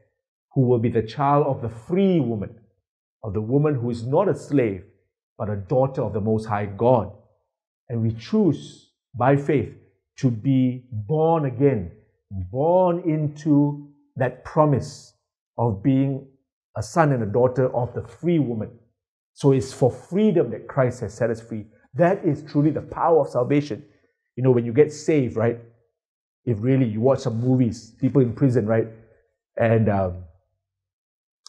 S10: who will be the child of the free woman, of the woman who is not a slave, but a daughter of the Most High God. And we choose by faith to be born again, born into that promise of being a son and a daughter of the free woman. So it's for freedom that Christ has set us free. That is truly the power of salvation. You know, when you get saved, right? If really you watch some movies, people in prison, right? And um,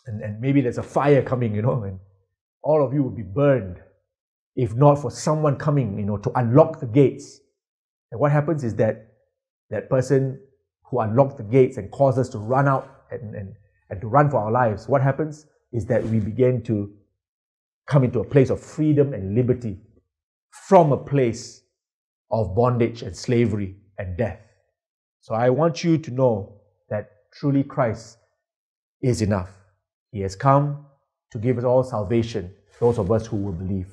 S10: and, and maybe there's a fire coming, you know, and all of you will be burned if not for someone coming, you know, to unlock the gates. And what happens is that that person who unlock the gates and cause us to run out and, and, and to run for our lives, what happens is that we begin to come into a place of freedom and liberty from a place of bondage and slavery and death. So I want you to know that truly Christ is enough. He has come to give us all salvation, those of us who will believe.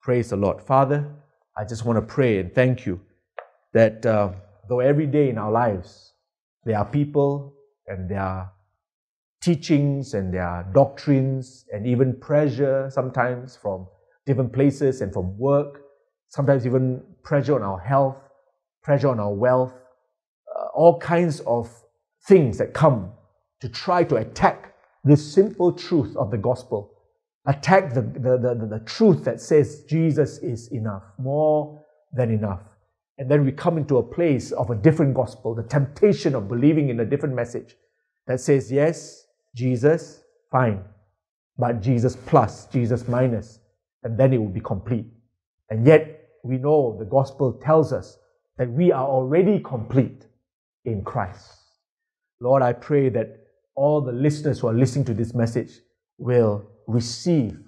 S10: Praise the Lord. Father, I just want to pray and thank you that uh, though every day in our lives there are people and there are teachings and there are doctrines and even pressure sometimes from different places and from work, sometimes even pressure on our health, pressure on our wealth, uh, all kinds of things that come to try to attack this simple truth of the gospel, attack the, the, the, the, truth that says Jesus is enough, more than enough. And then we come into a place of a different gospel, the temptation of believing in a different message that says, yes, Jesus, fine, but Jesus plus, Jesus minus, and then it will be complete. And yet, we know the gospel tells us that we are already complete in Christ. Lord, I pray that all the listeners who are listening to this message will receive,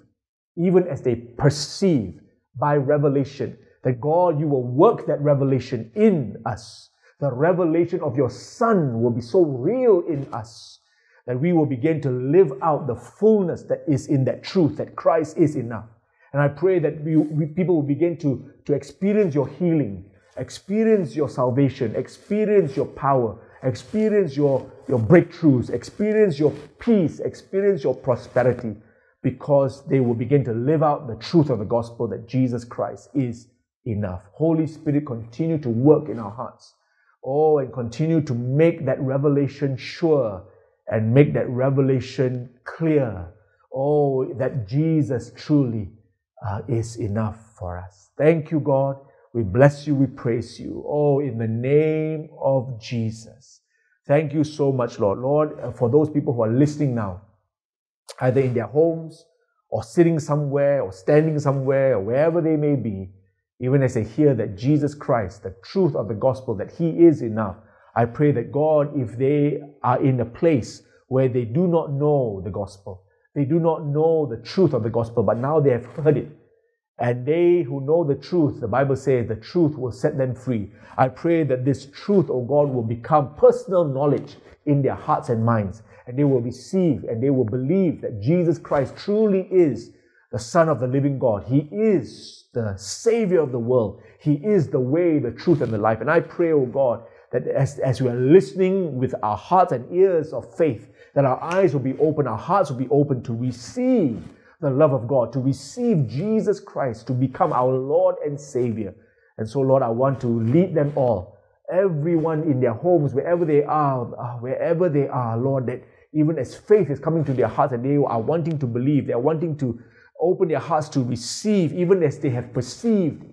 S10: even as they perceive by revelation, that God, you will work that revelation in us. The revelation of your Son will be so real in us that we will begin to live out the fullness that is in that truth that Christ is enough. And I pray that we, we, people will begin to, to experience your healing, experience your salvation, experience your power, experience your, your breakthroughs, experience your peace, experience your prosperity, because they will begin to live out the truth of the gospel that Jesus Christ is enough. Holy Spirit, continue to work in our hearts. Oh, and continue to make that revelation sure and make that revelation clear. Oh, that Jesus truly uh, is enough for us. Thank you, God. We bless you, we praise you. Oh, in the name of Jesus. Thank you so much, Lord. Lord, uh, for those people who are listening now, either in their homes or sitting somewhere or standing somewhere or wherever they may be, even as they hear that Jesus Christ, the truth of the gospel, that He is enough, I pray that God, if they are in a place where they do not know the gospel, they do not know the truth of the gospel, but now they have heard it. And they who know the truth, the Bible says the truth will set them free. I pray that this truth, oh God, will become personal knowledge in their hearts and minds. And they will receive and they will believe that Jesus Christ truly is the Son of the living God. He is the Savior of the world. He is the way, the truth, and the life. And I pray, oh God, that as, as we are listening with our hearts and ears of faith, that our eyes will be open, our hearts will be open to receive the love of God, to receive Jesus Christ, to become our Lord and Savior. And so, Lord, I want to lead them all, everyone in their homes, wherever they are, uh, wherever they are, Lord, that even as faith is coming to their hearts and they are wanting to believe, they are wanting to open their hearts to receive, even as they have perceived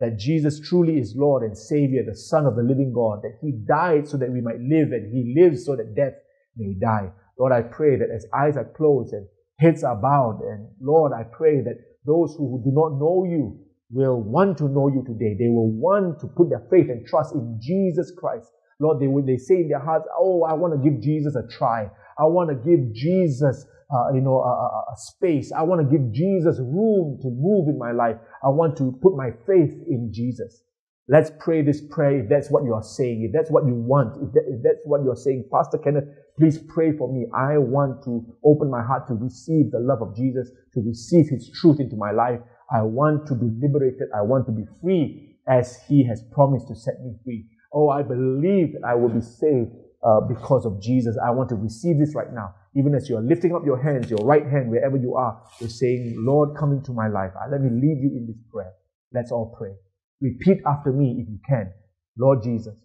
S10: that Jesus truly is Lord and Savior, the Son of the living God, that He died so that we might live and He lives so that death may die. Lord, I pray that as eyes are closed and heads are bowed, and Lord, I pray that those who do not know you will want to know you today. They will want to put their faith and trust in Jesus Christ. Lord, they will they say in their hearts, "Oh, I want to give Jesus a try. I want to give Jesus, uh, you know, a, a, space. I want to give Jesus room to move in my life. I want to put my faith in Jesus." Let's pray this prayer if that's what you are saying, if that's what you want, if, that, if that's what you're saying. Pastor Kenneth, please pray for me. I want to open my heart to receive the love of Jesus, to receive His truth into my life. I want to be liberated. I want to be free as He has promised to set me free. Oh, I believe that I will be saved uh, because of Jesus. I want to receive this right now. Even as you're lifting up your hands, your right hand, wherever you are, you're saying, Lord, come into my life. Let me lead you in this prayer. Let's all pray. Repeat after me if you can. Lord Jesus,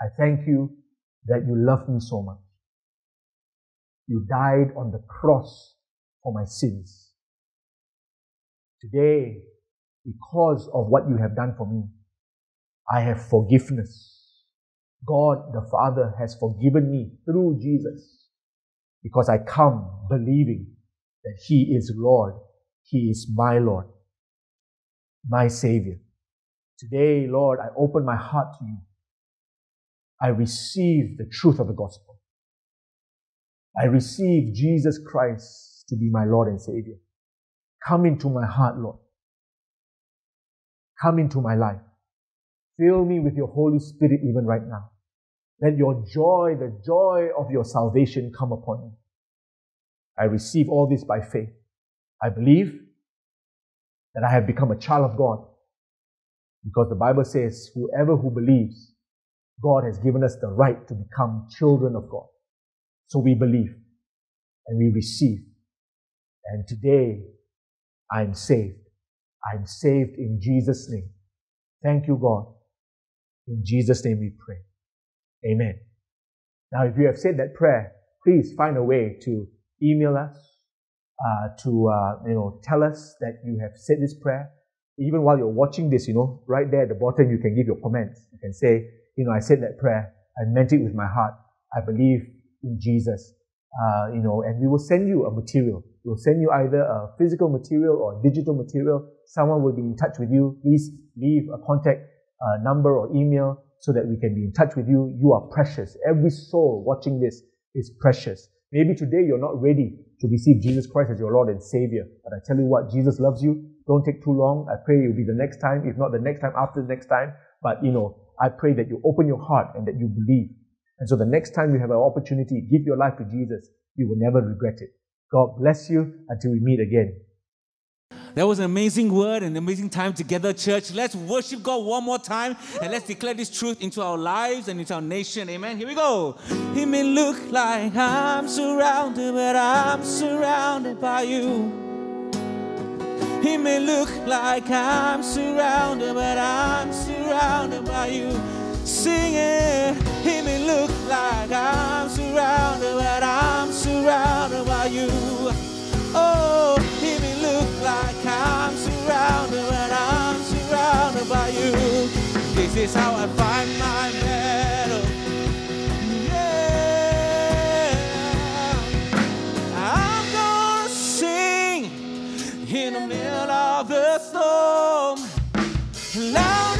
S10: I thank you that you love me so much. You died on the cross for my sins. Today, because of what you have done for me, I have forgiveness. God the Father has forgiven me through Jesus because I come believing that He is Lord. He is my Lord my Savior. Today, Lord, I open my heart to you. I receive the truth of the gospel. I receive Jesus Christ to be my Lord and Savior. Come into my heart, Lord. Come into my life. Fill me with your Holy Spirit even right now. Let your joy, the joy of your salvation come upon me. I receive all this by faith. I believe that I have become a child of God. Because the Bible says, whoever who believes, God has given us the right to become children of God. So we believe and we receive. And today, I'm saved. I'm saved in Jesus' name. Thank you, God. In Jesus' name we pray. Amen. Now, if you have said that prayer, please find a way to email us, uh, to uh, you know tell us that you have said this prayer. Even while you're watching this, you know, right there at the bottom, you can give your comments. You can say, you know, I said that prayer. I meant it with my heart. I believe in Jesus. Uh, you know, and we will send you a material. We'll send you either a physical material or digital material. Someone will be in touch with you. Please leave a contact uh, number or email so that we can be in touch with you. You are precious. Every soul watching this is precious. Maybe today you're not ready to receive Jesus Christ as your Lord and Savior. But I tell you what, Jesus loves you. Don't take too long. I pray it'll be the next time, if not the next time, after the next time. But you know, I pray that you open your heart and that you believe. And so the next time you have an opportunity, give your life to Jesus. You will never regret it. God bless you until we meet again.
S4: That was an amazing word and amazing time together, church. Let's worship God one more time and let's declare this truth into our lives and into our nation. Amen. Here we go. It may look like I'm surrounded, but I'm surrounded by you. It may look like I'm surrounded, but I'm surrounded by you. Sing it. It may look like I'm surrounded, but I'm surrounded by you. I'm surrounded, but I'm surrounded by you. This is how I find my battle. Yeah. I'm gonna sing in the middle of the storm. Louder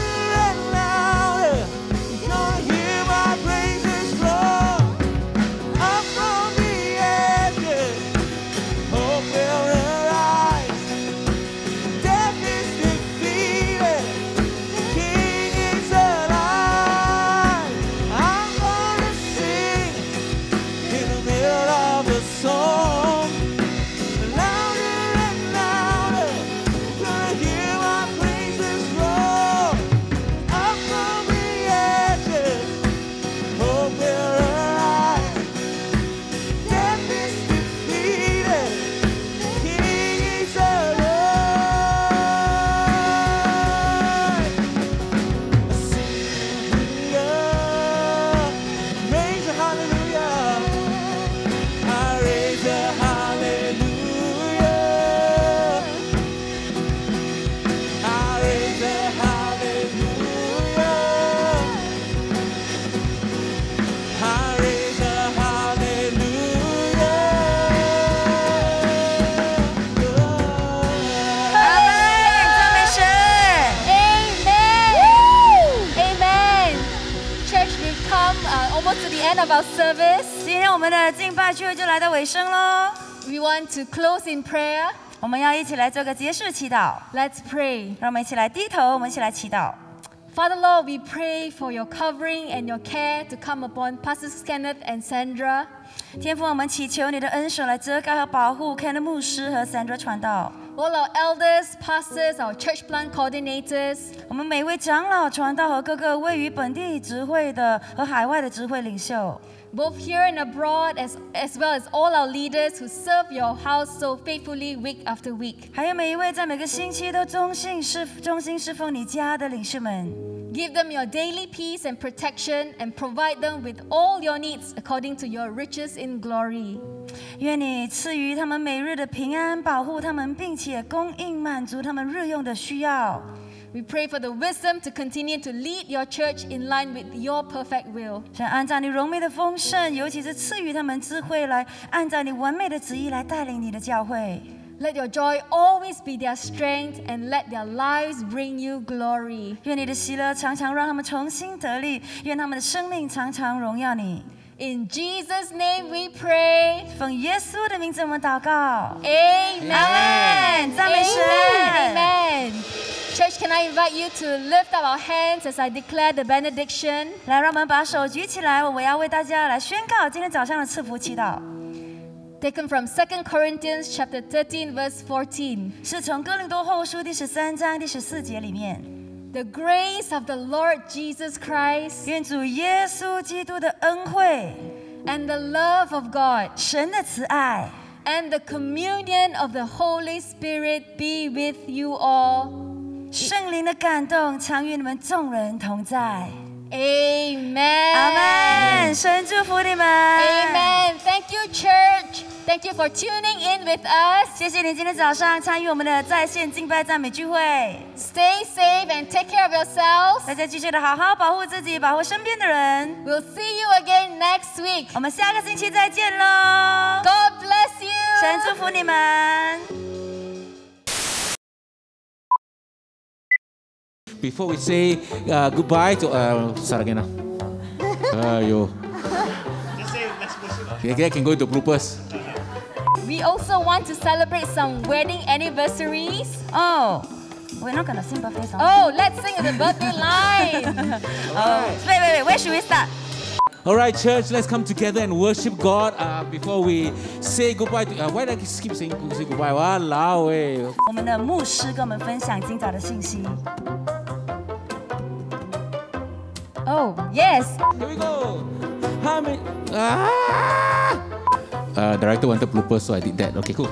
S6: 们的敬拜聚会就来到尾声喽
S5: ，We want to close in prayer.
S6: 我们要一起来做个结束祈祷。
S5: Let's pray.
S6: 让我们一起来低头，我们一起来祈祷。
S5: Father Lord, we pray for your covering and your care to come upon Pastors Kenneth and Sandra.
S6: 天父，我们祈求你的恩手来遮盖和保护 Kenneth 牧师和 Sandra 传道。
S5: All our elders, pastors, our church plant coordinators,
S6: 我们每位长老、传道和各个位于本地执会的和海外的执会领袖，
S5: both here and abroad, as, as well as all our leaders who serve your house so faithfully week after week.
S6: 还有每一位在每个星期都忠信侍忠心侍奉你家的领袖们，
S5: Give them your daily peace and protection and provide them with all your needs according to your riches in glory.
S6: 愿你赐予他们每日的平安，保护他们，并且供应满足他们日用的需要。
S5: We pray for the wisdom to continue to lead your church in line with your perfect will.
S6: 想按照你荣美的丰盛，尤其是赐予他们智慧，来按照你完美的旨意来带领你的教会。
S5: Let your joy always be their strength and let their lives bring you glory.
S6: 愿你的喜乐常常让他们重新得力，愿他们的生命常常荣耀你。
S5: In Jesus' name we pray.
S6: 奉耶稣的名字，我们祷告。
S5: Amen.
S6: Amen. 赞美神。
S5: Amen. Amen. Church, can I invite you to lift up our hands as I declare the benediction?
S6: 来，让我们把手举起来，我要为大家来宣告今天早上的赐福祈祷
S5: ，Taken from 2 Corinthians chapter 13 verse 14.
S6: 是从哥林多后书第十三章第十四节里面。
S5: The grace of the Lord Jesus Christ
S6: 愿主耶稣基督的恩惠、
S5: and the love of God
S6: 神的慈爱
S5: and the communion of the Holy Spirit be with you all.
S6: 圣灵的感动，常与你们众人同在。
S5: Amen.
S6: 阿门。神祝福你们。
S5: Amen. Thank you, church. Thank you for tuning in with us.
S6: 谢谢你今天早上参与我们的在线敬拜赞美聚会。
S5: Stay safe and take care of yourselves.
S6: 大家继续的好好保护自己，保护身边的人。
S5: We'll see you again next week.
S6: 我们下个星期再见喽
S5: ！God bless you.
S6: 神祝福你们。
S4: Before we say uh, goodbye to uh, Saragena. Ayo. Okay, can go into bloopers.
S5: We also want to celebrate some wedding anniversaries.
S6: Oh, we're not gonna sing birthday song.
S5: Oh, let's sing the birthday [LAUGHS] line.
S6: oh. Wait, wait, wait. Where should we start?
S4: All right, church, let's come together and worship God uh, before we say goodbye to. Uh, why do I keep saying say goodbye? Walao, eh. [LAUGHS]
S6: 我们的牧师跟我们分享今早的信息。
S5: Oh, yes.
S4: Here we go. How many? Ah! Uh, director wanted bloopers, so I did that. Okay, cool.